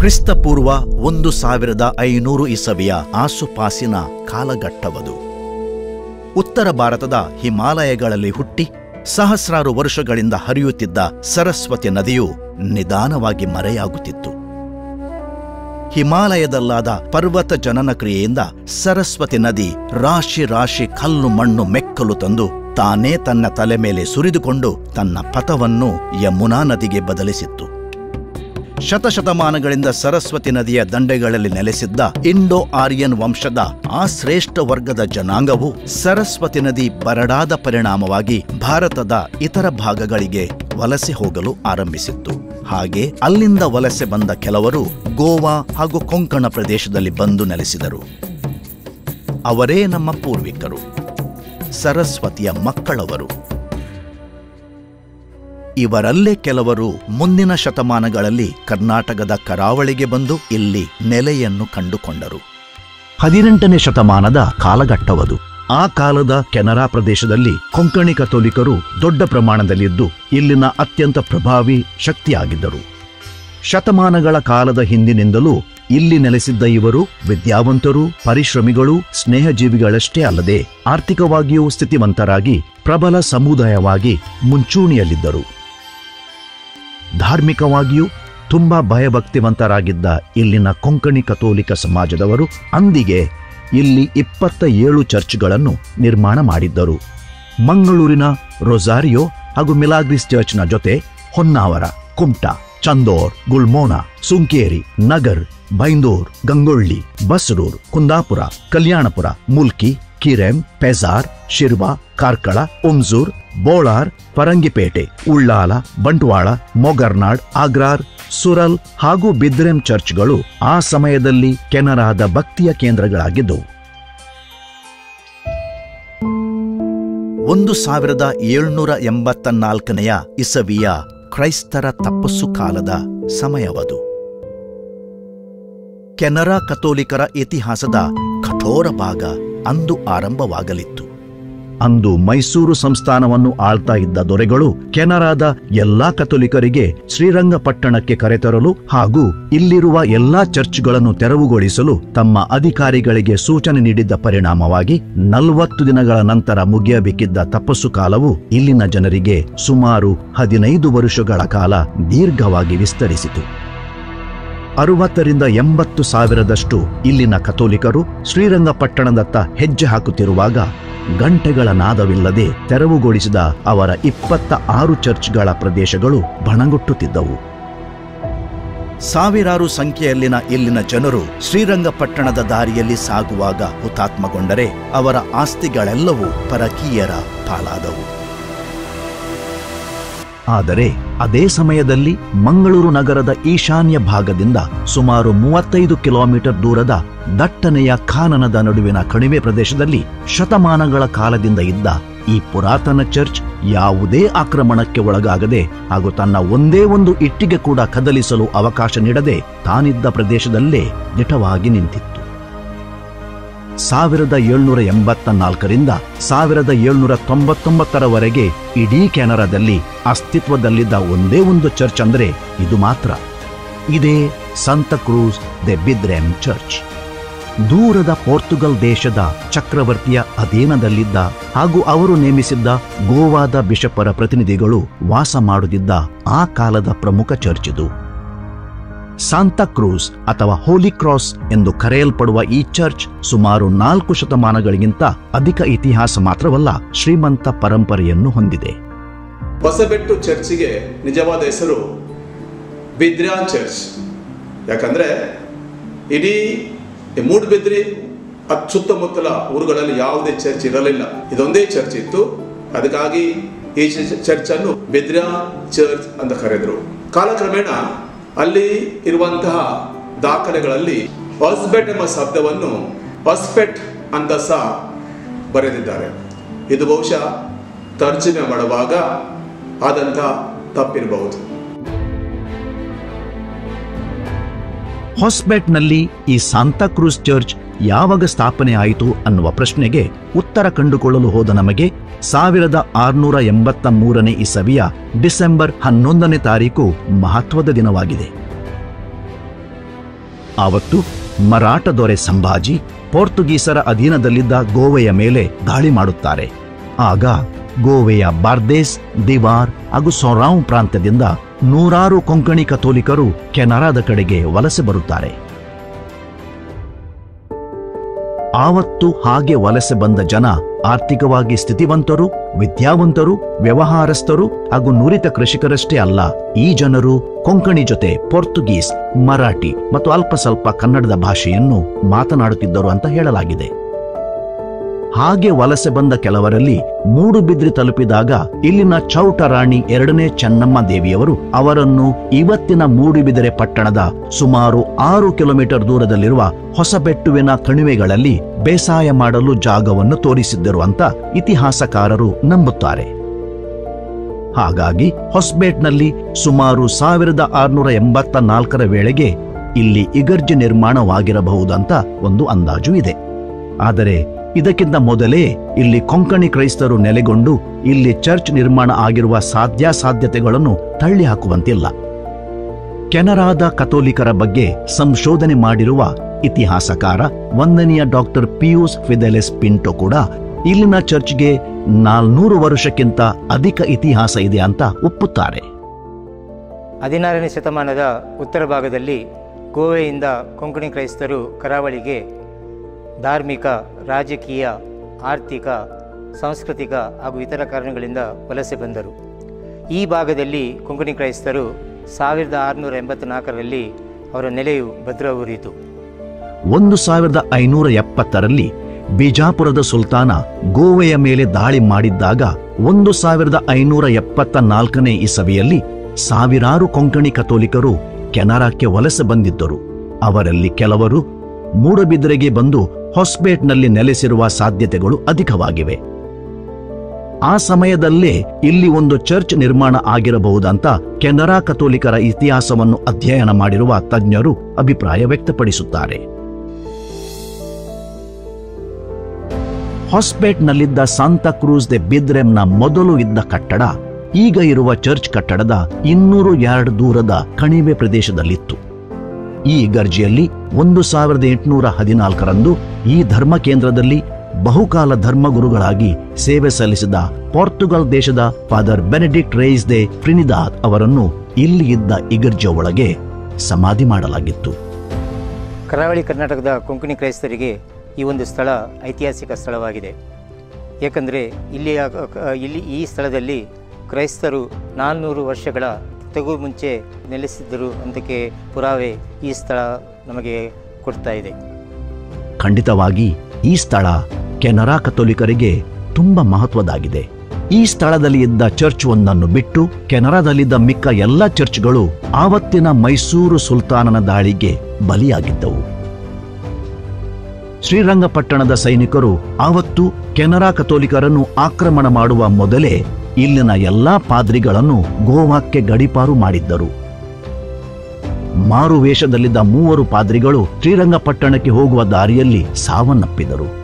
ಕ್ರಿಸ್ತಪೂರ್ವ ಒಂದು ಸಾವಿರದ ಐನೂರು ಇಸವಿಯ ಆಸುಪಾಸಿನ ಕಾಲಘಟ್ಟವದು. ಉತ್ತರ ಭಾರತದ ಹಿಮಾಲಯಗಳಲ್ಲಿ ಹುಟ್ಟಿ ಸಹಸ್ರಾರು ವರ್ಷಗಳಿಂದ ಹರಿಯುತ್ತಿದ್ದ ಸರಸ್ವತಿ ನದಿಯು ನಿಧಾನವಾಗಿ ಮರೆಯಾಗುತ್ತಿತ್ತು. ಹಿಮಾಲಯದಲ್ಲಾದ ಪರ್ವತ ಜನನ ಕ್ರಿಯೆಯಿಂದ ಸರಸ್ವತಿ ನದಿ ರಾಶಿ ರಾಶಿ ಕಲ್ಲು ಮಣ್ಣು ಮೆಕ್ಕಲು ತಂದು ತಾನೇ ತನ್ನ ತಲೆ ಮೇಲೆ ಸುರಿದುಕೊಂಡು ತನ್ನ ಪಥವನ್ನು ಯಮುನಾ ನದಿಗೆ ಬದಲಿಸಿತ್ತು. ಶತಶತಮಾನಗಳಿಂದ ಸರಸ್ವತಿ ನದಿಯ ದಂಡೆಗಳಲ್ಲಿ ನೆಲೆಸಿದ್ದ ಇಂಡೋ ಆರ್ಯನ್ ವಂಶದ ಆ ಶ್ರೇಷ್ಠ ವರ್ಗದ ಜನಾಂಗವು ಸರಸ್ವತಿ ನದಿ ಬರಡಾದ ಪರಿಣಾಮವಾಗಿ ಭಾರತದ ಇತರ ಭಾಗಗಳಿಗೆ ವಲಸೆ ಹೋಗಲು ಆರಂಭಿಸಿತ್ತು. ಹಾಗೆ ಅಲ್ಲಿಂದ ವಲಸೆ ಬಂದ ಕೆಲವರು ಗೋವಾ ಹಾಗೂ ಕೊಂಕಣ ಪ್ರದೇಶದಲ್ಲಿ ಬಂದು ನೆಲೆಸಿದರು. ಅವರೇ ನಮ್ಮ ಪೂರ್ವಿಕರು. ಸರಸ್ವತಿಯ ಮಕ್ಕಳವರು. ಇವರಲ್ಲೇ ಕೆಲವರು ಮುಂದಿನ ಶತಮಾನಗಳಲ್ಲಿ ಕರ್ನಾಟಕದ ಕರಾವಳಿಗೆ ಬಂದು ಇಲ್ಲಿ ನೆಲೆಯನ್ನು ಕಂಡುಕೊಂಡರು. ಹದಿನೆಂಟನೇ ಶತಮಾನದ ಕಾಲಘಟ್ಟವದು. ಆ ಕಾಲದ ಕೆನರಾ ಪ್ರದೇಶದಲ್ಲಿ ಕೊಂಕಣಿ ಕಥೋಲಿಕರು ದೊಡ್ಡ ಪ್ರಮಾಣದಲ್ಲಿದ್ದು ಇಲ್ಲಿನ ಅತ್ಯಂತ ಪ್ರಭಾವಿ ಶಕ್ತಿಯಾಗಿದ್ದರು. ಶತಮಾನಗಳ ಕಾಲದ ಹಿಂದಿನಿಂದಲೂ ಇಲ್ಲಿ ನೆಲೆಸಿದ್ದ ಇವರು ವಿದ್ಯಾವಂತರು, ಪರಿಶ್ರಮಿಗಳು, ಸ್ನೇಹಜೀವಿಗಳಷ್ಟೇ ಅಲ್ಲದೆ ಆರ್ಥಿಕವಾಗಿಯೂ ಸ್ಥಿತಿವಂತರಾಗಿ ಪ್ರಬಲ ಸಮುದಾಯವಾಗಿ ಮುಂಚೂಣಿಯಲ್ಲಿದ್ದರು. ಧಾರ್ಮಿಕವಾಗಿಯೂ ತುಂಬಾ ಭಯಭಕ್ತಿವಂತರಾಗಿದ್ದ ಇಲ್ಲಿನ ಕೊಂಕಣಿ ಕಥೋಲಿಕ ಸಮಾಜದವರು ಅಂದಿಗೆ ಇಲ್ಲಿ ಇಪ್ಪತ್ತ ಏಳು ಚರ್ಚ್ಗಳನ್ನು ನಿರ್ಮಾಣ ಮಾಡಿದ್ದರು. ಮಂಗಳೂರಿನ ರೊಸಾರಿಯೋ ಹಾಗೂ ಮಿಲಾಗ್ರಿಸ್ ಚರ್ಚ್ನ ಜೊತೆ ಹೊನ್ನಾವರ, ಕುಮ್ಟಾ, ಚಂದೋರ್, ಗುಲ್ಮೋನ ಸುಂಕೇರಿ ನಗರ್, ಬೈಂದೂರ್, ಗಂಗೊಳ್ಳಿ, ಬಸರೂರ್, ಕುಂದಾಪುರ, ಕಲ್ಯಾಣಪುರ, ಮುಲ್ಕಿ, ಕಿರೆಂ, ಪೆಜಾರ್, ಶಿರ್ವಾ, ಕಾರ್ಕಳ, ಉಮ್ಸೂರ್ ಬೋಳಾರ್ ಫರಂಗಿಪೇಟೆ ಉಳ್ಳಾಲ, ಬಂಟ್ವಾಳ, ಮೊಗರ್ನಾಡ್, ಆಗ್ರಾರ್, ಸುರಲ್ ಹಾಗೂ ಬಿದ್ರೆಂ ಚರ್ಚ್ಗಳು ಆ ಸಮಯದಲ್ಲಿ ಕೆನರಾದ ಭಕ್ತಿಯ ಕೇಂದ್ರಗಳಾಗಿದ್ದವು. ಒಂದು ಸಾವಿರದ ಏಳ್ನೂರ ಎಂಬತ್ತ ನಾಲ್ಕನೆಯ ಇಸವಿಯ ಕ್ರೈಸ್ತರ ತಪಸ್ಸು ಕಾಲದ ಸಮಯವದು. ಕೆನರಾ ಕಥೋಲಿಕರ ಇತಿಹಾಸದ ಕಠೋರ ಭಾಗ ಅಂದು ಆರಂಭವಾಗಲಿತ್ತು. ಅಂದು ಮೈಸೂರು ಸಂಸ್ಥಾನವನ್ನು ಆಳ್ತಾ ಇದ್ದ ದೊರೆಗಳು ಕೆನರಾದ ಎಲ್ಲಾ ಕಥೋಲಿಕರಿಗೆ ಶ್ರೀರಂಗಪಟ್ಟಣಕ್ಕೆ ಕರೆತರಲು ಹಾಗೂ ಇಲ್ಲಿರುವ ಎಲ್ಲಾ ಚರ್ಚ್ಗಳನ್ನು ತೆರವುಗೊಳಿಸಲು ತಮ್ಮ ಅಧಿಕಾರಿಗಳಿಗೆ ಸೂಚನೆ ನೀಡಿದ್ದ ಪರಿಣಾಮವಾಗಿ ನಲವತ್ತು ದಿನಗಳ ನಂತರ ಮುಗಿಯಬೇಕಿದ್ದ ತಪಸ್ಸು ಕಾಲವು ಇಲ್ಲಿನ ಜನರಿಗೆ ಸುಮಾರು ಹದಿನೈದು ವರ್ಷಗಳ ಕಾಲ ದೀರ್ಘವಾಗಿ ವಿಸ್ತರಿಸಿತು. ಅರುವತ್ತರಿಂದ ಎಂಬತ್ತು ಸಾವಿರದಷ್ಟು ಇಲ್ಲಿನ ಕಥೋಲಿಕರು ಶ್ರೀರಂಗಪಟ್ಟಣದತ್ತ ಹೆಜ್ಜೆ ಹಾಕುತ್ತಿರುವಾಗ ಗಂಟೆಗಳ ನಾದವಿಲ್ಲದೆ ತೆರವುಗೊಳಿಸಿದ ಅವರ ಇಪ್ಪತ್ತ ಆರು ಚರ್ಚ್ಗಳ ಪ್ರದೇಶಗಳು ಬಣಗುಟ್ಟುತ್ತಿದ್ದವು. ಸಾವಿರಾರು ಸಂಖ್ಯೆಯಲ್ಲಿನ ಇಲ್ಲಿನ ಜನರು ಶ್ರೀರಂಗಪಟ್ಟಣದ ದಾರಿಯಲ್ಲಿ ಸಾಗುವಾಗ ಹುತಾತ್ಮಗೊಂಡರೆ ಅವರ ಆಸ್ತಿಗಳೆಲ್ಲವೂ ಪರಕೀಯರ ಪಾಲಾದವು. ಆದರೆ ಅದೇ ಸಮಯದಲ್ಲಿ ಮಂಗಳೂರು ನಗರದ ಈಶಾನ್ಯ ಭಾಗದಿಂದ ಸುಮಾರು ಮೂವತ್ತೈದು ಕಿಲೋಮೀಟರ್ ದೂರದ ದಟ್ಟನೆಯ ಖಾನನದ ನಡುವಿನ ಕಣಿವೆ ಪ್ರದೇಶದಲ್ಲಿ ಶತಮಾನಗಳ ಕಾಲದಿಂದ ಇದ್ದ ಈ ಪುರಾತನ ಚರ್ಚ್ ಯಾವುದೇ ಆಕ್ರಮಣಕ್ಕೆ ಒಳಗಾಗದೆ ಹಾಗೂ ತನ್ನ ಒಂದೇ ಒಂದು ಇಟ್ಟಿಗೆ ಕೂಡ ಕದಲಿಸಲು ಅವಕಾಶ ನೀಡದೆ ತಾನಿದ್ದ ಪ್ರದೇಶದಲ್ಲೇ ದಿಟವಾಗಿ ನಿಂತಿತ್ತು. ಸಾವಿರದ ಏಳ್ನೂರ ಎಂಬತ್ತ ನಾಲ್ಕರಿಂದ ಸಾವಿರದ ಏಳ್ನೂರ ತೊಂಬತ್ತೊಂಬತ್ತರವರೆಗೆ ಇಡೀ ಕೆನರಾದಲ್ಲಿ ಅಸ್ತಿತ್ವದಲ್ಲಿದ್ದ ಒಂದೇ ಒಂದು ಚರ್ಚ್ ಅಂದರೆ ಇದು ಮಾತ್ರ. ಇದೇ ಸಂತ ಕ್ರೂಸ್ ದೆ ಬಿದ್ರೆಮ್ ಚರ್ಚ್. ದೂರದ ಪೋರ್ಚುಗಲ್ ದೇಶದ ಚಕ್ರವರ್ತಿಯ ಅಧೀನದಲ್ಲಿದ್ದ ಹಾಗೂ ಅವರು ನೇಮಿಸಿದ್ದ ಗೋವಾದ ಬಿಷಪರ ಪ್ರತಿನಿಧಿಗಳು ವಾಸ ಮಾಡುತ್ತಿದ್ದ ಆ ಕಾಲದ ಪ್ರಮುಖ ಚರ್ಚ್ ಇದು. ಸಾಂತಾ ಕ್ರೂಸ್ ಅಥವಾ ಹೋಲಿ ಕ್ರಾಸ್ ಎಂದು ಕರೆಯಲ್ಪಡುವ ಈ ಚರ್ಚ್ ಸುಮಾರು ನಾಲ್ಕು ಶತಮಾನಗಳಿಗಿಂತ ಅಧಿಕ ಇತಿಹಾಸ ಮಾತ್ರವಲ್ಲ ಶ್ರೀಮಂತ ಪರಂಪರೆಯನ್ನು ಹೊಂದಿದೆ. ಹೊಸಬೆಟ್ಟು ಚರ್ಚಿಗೆ ನಿಜವಾದ ಹೆಸರು ಬಿದ್ರಾ ಚರ್ಚ್. ಯಾಕಂದ್ರೆ ಇಡೀ ಮೂಡುಬಿದ್ರಿ ಸುತ್ತಮುತ್ತಲ ಊರುಗಳಲ್ಲಿ ಯಾವುದೇ ಚರ್ಚ್ ಇರಲಿಲ್ಲ. ಇದೊಂದೇ ಚರ್ಚ್ ಇತ್ತು. ಅದಕ್ಕಾಗಿ ಈ ಚರ್ಚ್ ಅನ್ನು ಬಿದ್ರಾ ಚರ್ಚ್ ಅಂತ ಕರೆದರು. ಕಾಲಕ್ರಮೇಣ ಅಲ್ಲಿ ಇರುವಂತಹ ದಾಖಲೆಗಳಲ್ಲಿ ಹೊಸ್ಬೆಟ್ ಎಂಬ ಶಬ್ದವನ್ನು ಹೊಸ್ಪೆಟ್ ಅಂತ ಸಹ ಬರೆದಿದ್ದಾರೆ. ಇದು ಬಹುಶಃ ತರ್ಜಮೆ ಮಾಡುವಾಗ ಆದಂತಹ ತಪ್ಪಿರಬಹುದು. ಹೊಸ್ಬೆಟ್ನಲ್ಲಿ ಈ ಸಾಂತಾಕ್ರೂಸ್ ಚರ್ಚ್ ಯಾವಾಗ ಸ್ಥಾಪನೆ ಆಯಿತು ಅನ್ನುವ ಪ್ರಶ್ನೆಗೆ ಉತ್ತರ ಕಂಡುಕೊಳ್ಳಲು ಹೋದ ನಮಗೆ ಸಾವಿರದ ಆರುನೂರ ಎಂಬತ್ತ ಮೂರನೇ ಇಸವಿಯ ಡಿಸೆಂಬರ್ ಹನ್ನೊಂದನೇ ತಾರೀಕು ಮಹತ್ವದ ದಿನವಾಗಿದೆ. ಆವತ್ತು ಮರಾಠ ದೊರೆ ಸಂಭಾಜಿ ಪೋರ್ತುಗೀಸರ ಅಧೀನದಲ್ಲಿದ್ದ ಗೋವೆಯ ಮೇಲೆ ದಾಳಿ ಮಾಡುತ್ತಾರೆ. ಆಗ ಗೋವೆಯ ಬಾರ್ದೇಸ್, ದಿವಾರ್ ಹಾಗೂ ಸೊರಾವ್ ಪ್ರಾಂತ್ಯದಿಂದ ನೂರಾರು ಕೊಂಕಣಿ ಕಥೋಲಿಕರು ಕೆನರಾದ ಕಡೆಗೆ ವಲಸೆ ಬರುತ್ತಾರೆ. ಆವತ್ತು ಹಾಗೆ ವಲಸೆ ಬಂದ ಜನ ಆರ್ಥಿಕವಾಗಿ ಸ್ಥಿತಿವಂತರು, ವಿದ್ಯಾವಂತರು, ವ್ಯವಹಾರಸ್ಥರು ಹಾಗೂ ನುರಿತ ಕೃಷಿಕರಷ್ಟೇ ಅಲ್ಲ, ಈ ಜನರು ಕೊಂಕಣಿ ಜೊತೆ ಪೋರ್ಚುಗೀಸ್ ಮರಾಠಿ ಮತ್ತು ಅಲ್ಪ ಸ್ವಲ್ಪ ಕನ್ನಡದ ಭಾಷೆಯನ್ನು ಮಾತನಾಡುತ್ತಿದ್ದರು ಅಂತ ಹೇಳಲಾಗಿದೆ. ಹಾಗೆ ವಲಸೆ ಬಂದ ಕೆಲವರಲ್ಲಿ ಮೂಡುಬಿದ್ರಿ ತಲುಪಿದಾಗ ಇಲ್ಲಿನ ಚೌಟ ರಾಣಿ ಎರಡನೇ ಚೆನ್ನಮ್ಮ ದೇವಿಯವರು ಅವರನ್ನು ಇವತ್ತಿನ ಮೂಡುಬಿದಿರೆ ಪಟ್ಟಣದ ಸುಮಾರು ಆರು ಕಿಲೋಮೀಟರ್ ದೂರದಲ್ಲಿರುವ ಹೊಸಬೆಟ್ಟುವಿನ ಕಣಿವೆಗಳಲ್ಲಿ ಬೇಸಾಯ ಮಾಡಲು ಜಾಗವನ್ನು ತೋರಿಸಿದ್ದರು ಅಂತ ಇತಿಹಾಸಕಾರರು ನಂಬುತ್ತಾರೆ. ಹಾಗಾಗಿ ಹೊಸ್ಬೇಟ್ನಲ್ಲಿ ಸುಮಾರು ಸಾವಿರದ ಆರುನೂರ ಎಂಬತ್ತ ನಾಲ್ಕರ ವೇಳೆಗೆ ಇಲ್ಲಿ ಇಗರ್ಜಿ ನಿರ್ಮಾಣವಾಗಿರಬಹುದಂತ ಒಂದು ಅಂದಾಜು ಇದೆ. ಆದರೆ ಇದಕ್ಕಿಂತ ಮೊದಲೇ ಇಲ್ಲಿ ಕೊಂಕಣಿ ಕ್ರೈಸ್ತರು ನೆಲೆಗೊಂಡು ಇಲ್ಲಿ ಚರ್ಚ್ ನಿರ್ಮಾಣ ಆಗಿರುವ ಸಾಧ್ಯಾಸಾಧ್ಯತೆಗಳನ್ನು ತಳ್ಳಿ ಹಾಕುವಂತಿಲ್ಲ ಕೆನರಾದ ಕಥೋಲಿಕರ ಬಗ್ಗೆ ಸಂಶೋಧನೆ ಮಾಡಿರುವ ಇತಿಹಾಸಕಾರ ವಂದನೀಯ ಡಾಕ್ಟರ್ ಪಿಯೂಸ್ ಫಿದೆಲೆಸ್ ಪಿಂಟೋ ಕೂಡ ಇಲ್ಲಿನ ಚರ್ಚ್ಗೆ ನಾಲ್ನೂರು ವರ್ಷಕ್ಕಿಂತ ಅಧಿಕ ಇತಿಹಾಸ ಇದೆ ಅಂತ ಒಪ್ಪುತ್ತಾರೆ. ಹದಿನಾರನೇ ಶತಮಾನದ ಉತ್ತರ ಭಾಗದಲ್ಲಿ ಗೋವೆಯಿಂದ ಕೊಂಕಣಿ ಕ್ರೈಸ್ತರು ಕರಾವಳಿಗೆ ಧಾರ್ಮಿಕ, ರಾಜಕೀಯ, ಆರ್ಥಿಕ, ಸಾಂಸ್ಕೃತಿಕ ಹಾಗೂ ಇತರ ಕಾರಣಗಳಿಂದ ವಲಸೆ ಬಂದರು. ಈ ಭಾಗದಲ್ಲಿ ಕೊಂಕಣಿ ಕ್ರೈಸ್ತರು ಸಾವಿರದ ಆರುನೂರ ಎಂಬತ್ನಾಲ್ಕರಲ್ಲಿ ಅವರ ನೆಲೆಯು ಭದ್ರವೂರಿತು ಒಂದು ಸಾವಿರದ ಐನೂರ ಎಪ್ಪತ್ತರಲ್ಲಿ ಬಿಜಾಪುರದ ಸುಲ್ತಾನ ಗೋವೆಯ ಮೇಲೆ ದಾಳಿ ಮಾಡಿದ್ದಾಗ ಒಂದು ಸಾವಿರದ ಐನೂರ ಎಪ್ಪತ್ತ ನಾಲ್ಕನೇ ಇಸವಿಯಲ್ಲಿ ಸಾವಿರಾರು ಕೊಂಕಣಿ ಕಥೋಲಿಕರು ಕೆನರಾಕ್ಕೆ ವಲಸೆ ಬಂದಿದ್ದರು. ಅವರಲ್ಲಿ ಕೆಲವರು ಮೂಡಬಿದ್ರೆಗೆ ಬಂದು ಹೊಸ್ಪೇಟ್ನಲ್ಲಿ ನೆಲೆಸಿರುವ ಸಾಧ್ಯತೆಗಳು ಅಧಿಕವಾಗಿವೆ. ಆ ಸಮಯದಲ್ಲೇ ಇಲ್ಲಿ ಒಂದು ಚರ್ಚ್ ನಿರ್ಮಾಣ ಆಗಿರಬಹುದಂತ ಕೆನರಾ ಕಥೋಲಿಕರ ಇತಿಹಾಸವನ್ನು ಅಧ್ಯಯನ ಮಾಡಿರುವ ತಜ್ಞರು ಅಭಿಪ್ರಾಯ ವ್ಯಕ್ತಪಡಿಸುತ್ತಾರೆ. ಹಾಸ್ಪೇಟ್ನಲ್ಲಿದ್ದ ಸಾಂತಾ ಕ್ರೂಸ್ ದೆ ಬಿದ್ರೆಮ್ನ ಮೊದಲು ಇದ್ದ ಕಟ್ಟಡ, ಈಗ ಇರುವ ಚರ್ಚ್ ಕಟ್ಟಡದ ಇನ್ನೂರು ಯಾರ್ಡ್ ದೂರದ ಕಣಿವೆ ಪ್ರದೇಶದಲ್ಲಿತ್ತು. ಈ ಗರ್ಜಿಯಲ್ಲಿ ಒಂದು ಸಾವಿರದ ಎಂಟುನೂರ ಹದಿನಾಲ್ಕರಂದು ಈ ಧರ್ಮ ಕೇಂದ್ರದಲ್ಲಿ ಬಹುಕಾಲ ಧರ್ಮಗುರುಗಳಾಗಿ ಸೇವೆ ಸಲ್ಲಿಸಿದ ಪೋರ್ಚುಗಲ್ ದೇಶದ father Benedict Reis de Trinidade ಅವರನ್ನು ಇಲ್ಲಿ ಇದ್ದ ಇಗರ್ಜ ಒಳಗೆ ಸಮಾಧಿ ಮಾಡಲಾಗಿತ್ತು. ಕರಾವಳಿ ಕರ್ನಾಟಕದ ಕೊಂಕಣಿ ಕ್ರೈಸ್ತರಿಗೆ ಈ ಒಂದು ಸ್ಥಳ ಐತಿಹಾಸಿಕ ಸ್ಥಳವಾಗಿದೆ. ಏಕೆಂದರೆ ಇಲ್ಲಿಯ, ಇಲ್ಲಿ ಈ ಸ್ಥಳದಲ್ಲಿ ಕ್ರೈಸ್ತರು ನಾಲ್ನೂರು ವರ್ಷಗಳ ತೆಗೂ ಮುಂಚೆ ನೆಲೆಸಿದ್ದರು ಅಂತಕ್ಕೆ ಪುರಾವೆ ಈ ಸ್ಥಳ ನಮಗೆ ಕೊಡ್ತಾ ಇದೆ. ಖಂಡಿತವಾಗಿ ಈ ಸ್ಥಳ ಕೆನರಾ ಕಥೋಲಿಕರಿಗೆ ತುಂಬ ಮಹತ್ವದಾಗಿದೆ. ಈ ಸ್ಥಳದಲ್ಲಿ ಇದ್ದ ಚರ್ಚ್ ಒಂದನ್ನು ಬಿಟ್ಟು ಕೆನರಾದಲ್ಲಿದ್ದ ಮಿಕ್ಕ ಎಲ್ಲ ಚರ್ಚ್ಗಳು ಆವತ್ತಿನ ಮೈಸೂರು ಸುಲ್ತಾನನ ದಾಳಿಗೆ ಬಲಿಯಾಗಿದ್ದವು. ಶ್ರೀರಂಗಪಟ್ಟಣದ ಸೈನಿಕರು ಆವತ್ತು ಕೆನರಾ ಕಥೋಲಿಕರನ್ನು ಆಕ್ರಮಣ ಮಾಡುವ ಮೊದಲೇ ಇಲ್ಲಿನ ಎಲ್ಲಾ ಪಾದ್ರಿಗಳನ್ನು ಗೋವಾಕ್ಕೆ ಗಡಿಪಾರು ಮಾಡಿದ್ದರು. ಮಾರು ವೇಷದಲ್ಲಿದ್ದ ಮೂವರು ಪಾದ್ರಿಗಳು ಶ್ರೀರಂಗಪಟ್ಟಣಕ್ಕೆ ಹೋಗುವ ದಾರಿಯಲ್ಲಿ ಸಾವನ್ನಪ್ಪಿದರು.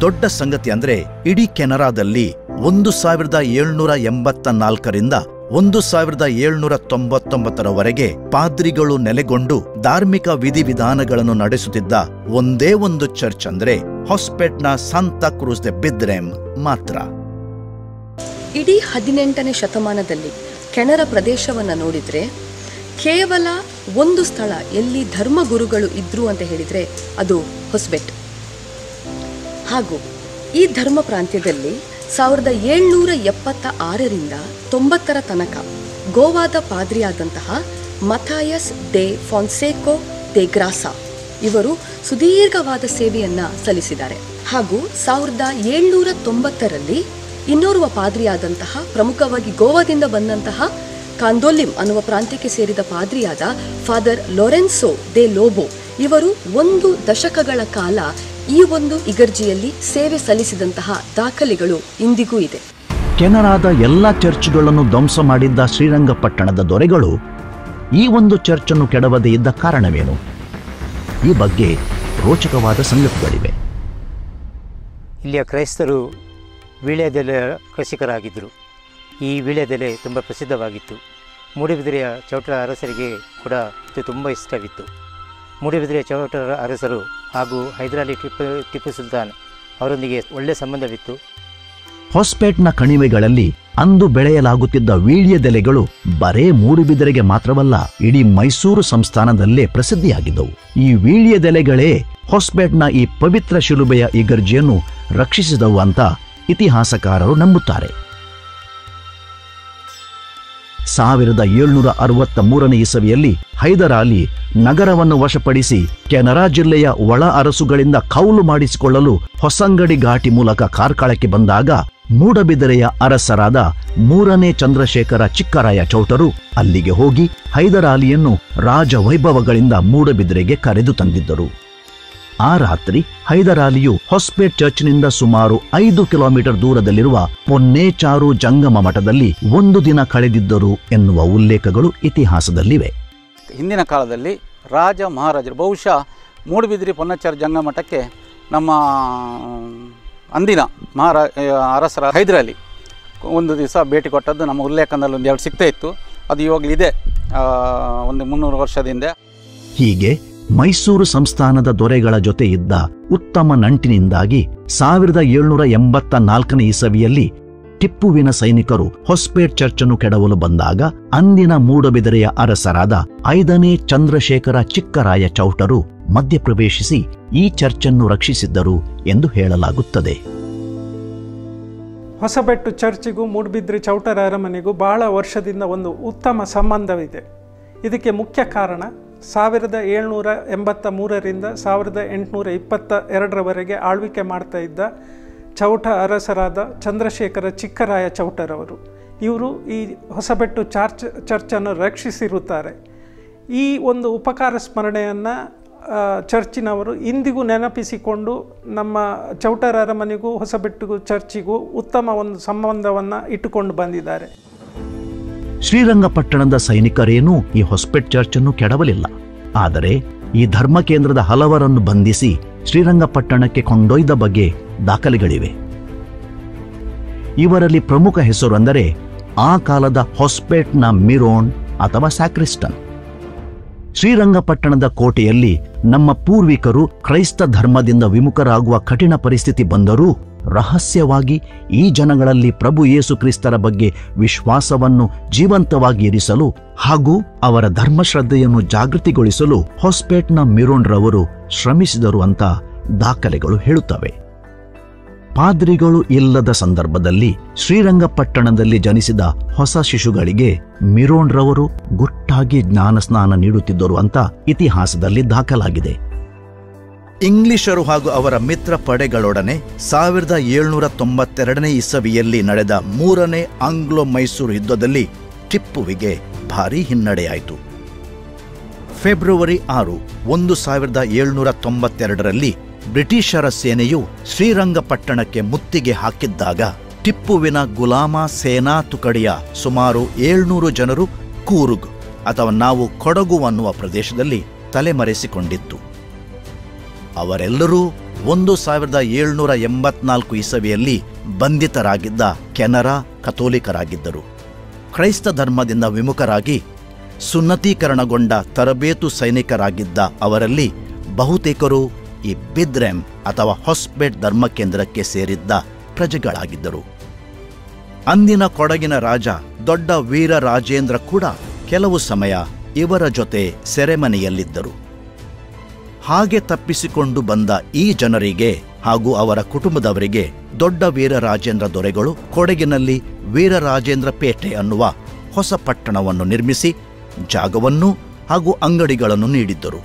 ದೊಡ್ಡ ಸಂಗತಿ ಅಂದ್ರೆ ಇಡೀ ಕೆನರಾದಲ್ಲಿ ಒಂದು ಸಾವಿರದ ಏಳ್ನೂರ ಎಂಬತ್ತ ನಾಲ್ಕರಿಂದ ಒಂದು ಸಾವಿರದ ಏಳ್ನೂರ ತೊಂಬತ್ತೊಂಬತ್ತರವರೆಗೆ ಪಾದ್ರಿಗಳು ನೆಲೆಗೊಂಡು ಧಾರ್ಮಿಕ ವಿಧಿವಿಧಾನಗಳನ್ನು ನಡೆಸುತ್ತಿದ್ದ ಒಂದೇ ಒಂದು ಚರ್ಚ್ ಅಂದ್ರೆ ಹೊಸ್ಪೆಟ್ನ ಸಂತ ಕ್ರೂಸ್ ದೆ ಬಿದ್ರೆಮ್ ಮಾತ್ರ. ಇಡೀ ಹದಿನೆಂಟನೇ ಶತಮಾನದಲ್ಲಿ ಕೆನರ ಪ್ರದೇಶವನ್ನು ನೋಡಿದರೆ ಕೇವಲ ಒಂದು ಸ್ಥಳ ಎಲ್ಲಿ ಧರ್ಮಗುರುಗಳು ಇದ್ರು ಅಂತ ಹೇಳಿದರೆ ಅದು ಹೊಸಬೆಟ್ ಹಾಗೂ ಈ ಧರ್ಮ ಪ್ರಾಂತ್ಯದಲ್ಲಿ ಸಾವಿರದ ಏಳ್ನೂರ ಎಪ್ಪತ್ತ ಆರರಿಂದ ತೊಂಬತ್ತರ ತನಕ ಗೋವಾದ ಪಾದ್ರಿಯಾದಂತಹ ಮಥಾಯಸ್ ಡೆ ಫಾನ್ಸೇಕೋ ದೆ ಗ್ರಾಸಾ ಇವರು ಸುದೀರ್ಘವಾದ ಸೇವೆಯನ್ನ ಸಲ್ಲಿಸಿದ್ದಾರೆ. ಹಾಗೂ ಸಾವಿರದ ಏಳ್ನೂರ ತೊಂಬತ್ತರಲ್ಲಿ ಇನ್ನೋರ್ವ ಪಾದ್ರಿಯಾದಂತಹ ಪ್ರಮುಖವಾಗಿ ಗೋವಾದಿಂದ ಬಂದಂತಹ ಕಾಂದೋಲಿಂ ಅನ್ನುವ ಪ್ರಾಂತ್ಯಕ್ಕೆ ಸೇರಿದ ಪಾದ್ರಿಯಾದ ಫಾದರ್ ಲೊರೆನ್ಸೋ ದೆ ಲೋಬೋ ಇವರು ಒಂದು ದಶಕಗಳ ಕಾಲ ಈ ಒಂದು ಇಗರ್ಜಿಯಲ್ಲಿ ಸೇವೆ ಸಲ್ಲಿಸಿದಂತಹ ದಾಖಲೆಗಳು ಇಂದಿಗೂ ಇದೆ. ಕೆನರಾದ ಎಲ್ಲ ಚರ್ಚ್ಗಳನ್ನು ಧ್ವಂಸ ಮಾಡಿದ್ದ ಶ್ರೀರಂಗಪಟ್ಟಣದ ದೊರೆಗಳು ಈ ಒಂದು ಚರ್ಚನ್ನು ಕೆಡವದೇ ಇದ್ದ ಕಾರಣವೇನು? ಈ ಬಗ್ಗೆ ರೋಚಕವಾದ ಸಂಗತಿಗಳಿವೆ. ಇಲ್ಲಿಯ ಕ್ರೈಸ್ತರು ವೀಳ್ಯದೆಲೆ ಕೃಷಿಕರಾಗಿದ್ದರು. ಈ ವೀಳ್ಯದೆಲೆ ತುಂಬ ಪ್ರಸಿದ್ಧವಾಗಿತ್ತು. ಮೂಡುಬಿದಿರೆಯ ಚೌಟ್ರ ಅರಸರಿಗೆ ಕೂಡ ಇದು ತುಂಬ ಇಷ್ಟವಿತ್ತು. ಮೂಡುಬಿದಿರೆ ಚೌಟರ ಅರಸರು ಹಾಗೂ ಹೈದರಾಲಿ ಟಿಪ್ಪು ಟಿಪ್ಪು ಸುಲ್ತಾನ್ ಅವರೊಂದಿಗೆ ಒಳ್ಳೆಯ ಸಂಬಂಧವಿತ್ತು. ಹೊಸ್ಪೇಟ್ನ ಕಣಿವೆಗಳಲ್ಲಿ ಅಂದು ಬೆಳೆಯಲಾಗುತ್ತಿದ್ದ ವೀಳ್ಯದೆಲೆಗಳು ಬರೇ ಮೂಡುಬಿದಿರೆಗೆ ಮಾತ್ರವಲ್ಲ, ಇಡೀ ಮೈಸೂರು ಸಂಸ್ಥಾನದಲ್ಲೇ ಪ್ರಸಿದ್ಧಿಯಾಗಿದ್ದವು. ಈ ವೀಳ್ಯದೆಲೆಗಳೇ ಹೊಸ್ಪೇಟ್ನ ಈ ಪವಿತ್ರ ಶಿಲುಬೆಯ ಇಗರ್ಜಿಯನ್ನು ರಕ್ಷಿಸಿದವು ಅಂತ ಇತಿಹಾಸಕಾರರು ನಂಬುತ್ತಾರೆ. ಸಾವಿರದ ಏಳ್ನೂರ ಅರವತ್ತ ಮೂರನೇ ಇಸವಿಯಲ್ಲಿ ಹೈದರಾಲಿ ನಗರವನ್ನು ವಶಪಡಿಸಿ ಕೆನರಾ ಜಿಲ್ಲೆಯ ಒಳ ಅರಸುಗಳಿಂದ ಕೌಲು ಮಾಡಿಸಿಕೊಳ್ಳಲು ಹೊಸಂಗಡಿ ಘಾಟಿ ಮೂಲಕ ಕಾರ್ಕಳಕ್ಕೆ ಬಂದಾಗ ಮೂಡಬಿದರೆಯ ಅರಸರಾದ ಮೂರನೇ ಚಂದ್ರಶೇಖರ ಚಿಕ್ಕರಾಯ ಚೌಟರು ಅಲ್ಲಿಗೆ ಹೋಗಿ ಹೈದರಾಲಿಯನ್ನು ರಾಜವೈಭವಗಳಿಂದ ಮೂಡಬಿದರೆಗೆ ಕರೆದು ತಂದಿದ್ದರು. ಆ ರಾತ್ರಿ ಹೈದರಾಲಿಯು ಹೊಸ್ಪೇಟ್ ಚರ್ಚ್ನಿಂದ ಸುಮಾರು ಐದು ಕಿಲೋಮೀಟರ್ ದೂರದಲ್ಲಿರುವ ಪೊನ್ನೇಚಾರು ಜಂಗಮ ಮಠದಲ್ಲಿ ಒಂದು ದಿನ ಕಳೆದಿದ್ದರು ಎನ್ನುವ ಉಲ್ಲೇಖಗಳು ಇತಿಹಾಸದಲ್ಲಿವೆ. ಹಿಂದಿನ ಕಾಲದಲ್ಲಿ ರಾಜ ಮಹಾರಾಜರು ಬಹುಶಃ ಮೂಡುಬಿದಿರಿ ಪೊನ್ನಚಾರ ಜಂಗಮಠಕ್ಕೆ ನಮ್ಮ ಅಂದಿನ ಮಹಾರಾ ಅರಸರ ಹೈದರಾಲಿ ಒಂದು ದಿವಸ ಭೇಟಿ ಕೊಟ್ಟದ್ದು ನಮ್ಮ ಉಲ್ಲೇಖದಲ್ಲಿ ಒಂದು ಎರಡು ಸಿಗ್ತಾ ಇತ್ತು. ಅದು ಇವಾಗಲೂ ಇದೆ ಆ, ಒಂದು ಮುನ್ನೂರು ವರ್ಷದಿಂದ ಹೀಗೆ ಮೈಸೂರು ಸಂಸ್ಥಾನದ ದೊರೆಗಳ ಜೊತೆ ಇದ್ದ ಉತ್ತಮ ನಂಟಿನಿಂದಾಗಿ ಸಾವಿರದ ಏಳ್ನೂರ ಎಂಬತ್ತ ನಾಲ್ಕನೇ ಇಸವಿಯಲ್ಲಿ ಟಿಪ್ಪುವಿನ ಸೈನಿಕರು ಹೊಸ್ಪೇಟ್ ಚರ್ಚನ್ನು ಕೆಡವಲು ಬಂದಾಗ ಅಂದಿನ ಮೂಡಬಿದರೆಯ ಅರಸರಾದ ಐದನೇ ಚಂದ್ರಶೇಖರ ಚಿಕ್ಕರಾಯ ಚೌಟರು ಮಧ್ಯಪ್ರವೇಶಿಸಿ ಈ ಚರ್ಚ್ ಅನ್ನು ರಕ್ಷಿಸಿದ್ದರು ಎಂದು ಹೇಳಲಾಗುತ್ತದೆ. ಹೊಸಬೆಟ್ಟು ಚರ್ಚಿಗೂ ಮೂಡುಬಿದ್ರೆ ಚೌಟರ ಅರಮನೆಗೂ ಬಹಳ ವರ್ಷದಿಂದ ಒಂದು ಉತ್ತಮ ಸಂಬಂಧವಿದೆ. ಇದಕ್ಕೆ ಮುಖ್ಯ ಕಾರಣ ಸಾವಿರದ ಏಳ್ನೂರ ಎಂಬತ್ತ ಮೂರರಿಂದ ಸಾವಿರದ ಎಂಟುನೂರ ಇಪ್ಪತ್ತ ಎರಡರವರೆಗೆ ಆಳ್ವಿಕೆ ಮಾಡ್ತಾ ಇದ್ದ ಚೌಟ ಅರಸರಾದ ಚಂದ್ರಶೇಖರ ಚಿಕ್ಕರಾಯ ಚೌಟರವರು. ಇವರು ಈ ಹೊಸಬೆಟ್ಟು ಚಾರ್ಚ್ ಚರ್ಚನ್ನು ರಕ್ಷಿಸಿರುತ್ತಾರೆ. ಈ ಒಂದು ಉಪಕಾರ ಸ್ಮರಣೆಯನ್ನು ಚರ್ಚಿನವರು ಇಂದಿಗೂ ನೆನಪಿಸಿಕೊಂಡು ನಮ್ಮ ಚೌಟರ ಅರಮನೆಗೂ ಹೊಸಬೆಟ್ಟಿಗೂ ಚರ್ಚಿಗೂ ಉತ್ತಮ ಒಂದು ಸಂಬಂಧವನ್ನು ಇಟ್ಟುಕೊಂಡು ಬಂದಿದ್ದಾರೆ. ಶ್ರೀರಂಗಪಟ್ಟಣದ ಸೈನಿಕರೇನೂ ಈ ಹೊಸ್ಪೆಟ್ ಚರ್ಚನ್ನು ಕೆಡವಲಿಲ್ಲ. ಆದರೆ ಈ ಧರ್ಮ ಕೇಂದ್ರದ ಹಲವರನ್ನು ಬಂಧಿಸಿ ಶ್ರೀರಂಗಪಟ್ಟಣಕ್ಕೆ ಕೊಂಡೊಯ್ದ ಬಗ್ಗೆ ದಾಖಲೆಗಳಿವೆ. ಇವರಲ್ಲಿ ಪ್ರಮುಖ ಹೆಸರು ಅಂದರೆ ಆ ಕಾಲದ ಹೊಸ್ಪೇಟ್ನ ಮಿರೋನ್ ಅಥವಾ ಸ್ಯಾಕ್ರಿಸ್ಟನ್. ಶ್ರೀರಂಗಪಟ್ಟಣದ ಕೋಟೆಯಲ್ಲಿ ನಮ್ಮ ಪೂರ್ವಿಕರು ಕ್ರೈಸ್ತ ಧರ್ಮದಿಂದ ವಿಮುಖರಾಗುವ ಕಠಿಣ ಪರಿಸ್ಥಿತಿ ಬಂದರೂ ರಹಸ್ಯವಾಗಿ ಈ ಜನಗಳಲ್ಲಿ ಪ್ರಭು ಯೇಸು ಕ್ರಿಸ್ತರ ಬಗ್ಗೆ ವಿಶ್ವಾಸವನ್ನು ಜೀವಂತವಾಗಿ ಇರಿಸಲು ಹಾಗೂ ಅವರ ಧರ್ಮಶ್ರದ್ಧೆಯನ್ನು ಜಾಗೃತಿಗೊಳಿಸಲು ಹೊಸ್ಪೇಟ್ನ ಮಿರೋನ್ ರವರು ಶ್ರಮಿಸಿದರು ಅಂತ ದಾಖಲೆಗಳು ಹೇಳುತ್ತವೆ. ಪಾದ್ರಿಗಳು ಇಲ್ಲದ ಸಂದರ್ಭದಲ್ಲಿ ಶ್ರೀರಂಗಪಟ್ಟಣದಲ್ಲಿ ಜನಿಸಿದ ಹೊಸ ಶಿಶುಗಳಿಗೆ ಮಿರೋನ್ ರವರು ಗುಟ್ಟಾಗಿ ಜ್ಞಾನಸ್ನಾನ ನೀಡುತ್ತಿದ್ದರು ಅಂತ ಇತಿಹಾಸದಲ್ಲಿ ದಾಖಲಾಗಿದೆ. ಇಂಗ್ಲಿಷರು ಹಾಗೂ ಅವರ ಮಿತ್ರ ಪಡೆಗಳೊಡನೆ ಸಾವಿರದ ಏಳ್ನೂರ ತೊಂಬತ್ತೆರಡನೇ ಇಸವಿಯಲ್ಲಿ ನಡೆದ ಮೂರನೇ ಆಂಗ್ಲೋ ಮೈಸೂರು ಯುದ್ಧದಲ್ಲಿ ಟಿಪ್ಪುವಿಗೆ ಭಾರೀ ಹಿನ್ನಡೆಯಾಯಿತು. ಫೆಬ್ರವರಿ ಆರು, ಒಂದು ಸಾವಿರದ ಏಳ್ನೂರ ತೊಂಬತ್ತೆರಡರಲ್ಲಿ ಬ್ರಿಟಿಷರ ಸೇನೆಯು ಶ್ರೀರಂಗಪಟ್ಟಣಕ್ಕೆ ಮುತ್ತಿಗೆ ಹಾಕಿದ್ದಾಗ ಟಿಪ್ಪುವಿನ ಗುಲಾಮ ಸೇನಾ ತುಕಡಿಯ ಸುಮಾರು ಏಳ್ನೂರು ಜನರು ಕೂರುಗ್ ಅಥವಾ ನಾವು ಕೊಡಗು ಅನ್ನುವ ಪ್ರದೇಶದಲ್ಲಿ ತಲೆಮರೆಸಿಕೊಂಡಿತ್ತು. ಅವರೆಲ್ಲರೂ ಒಂದು ಸಾವಿರದ ಏಳ್ನೂರ ಎಂಬತ್ನಾಲ್ಕು ಇಸವಿಯಲ್ಲಿ ಬಂಧಿತರಾಗಿದ್ದ ಕೆನರಾ ಕಥೋಲಿಕರಾಗಿದ್ದರು. ಕ್ರೈಸ್ತ ಧರ್ಮದಿಂದ ವಿಮುಖರಾಗಿ ಸುನ್ನತೀಕರಣಗೊಂಡ ತರಬೇತು ಸೈನಿಕರಾಗಿದ್ದ ಅವರಲ್ಲಿ ಬಹುತೇಕರು ಈ ಬಿದ್ರೆಮ್ ಅಥವಾ ಹೊಸ್ಪೇಟ್ ಧರ್ಮಕೇಂದ್ರಕ್ಕೆ ಸೇರಿದ್ದ ಪ್ರಜೆಗಳಾಗಿದ್ದರು. ಅಂದಿನ ಕೊಡಗಿನ ರಾಜ ದೊಡ್ಡ ವೀರ ರಾಜೇಂದ್ರ ಕೂಡ ಕೆಲವು ಸಮಯ ಇವರ ಜೊತೆ ಸೆರೆಮನೆಯಲ್ಲಿದ್ದರು. ಹಾಗೆ ತಪ್ಪಿಸಿಕೊಂಡು ಬಂದ ಈ ಜನರಿಗೆ ಹಾಗೂ ಅವರ ಕುಟುಂಬದವರಿಗೆ ದೊಡ್ಡ ವೀರರಾಜೇಂದ್ರ ದೊರೆಗಳು ಕೊಡಗಿನಲ್ಲಿ ವೀರರಾಜೇಂದ್ರ ಪೇಟೆ ಅನ್ನುವ ಹೊಸ ಪಟ್ಟಣವನ್ನು ನಿರ್ಮಿಸಿ ಜಾಗವನ್ನು ಹಾಗೂ ಅಂಗಡಿಗಳನ್ನು ನೀಡಿದ್ದರು.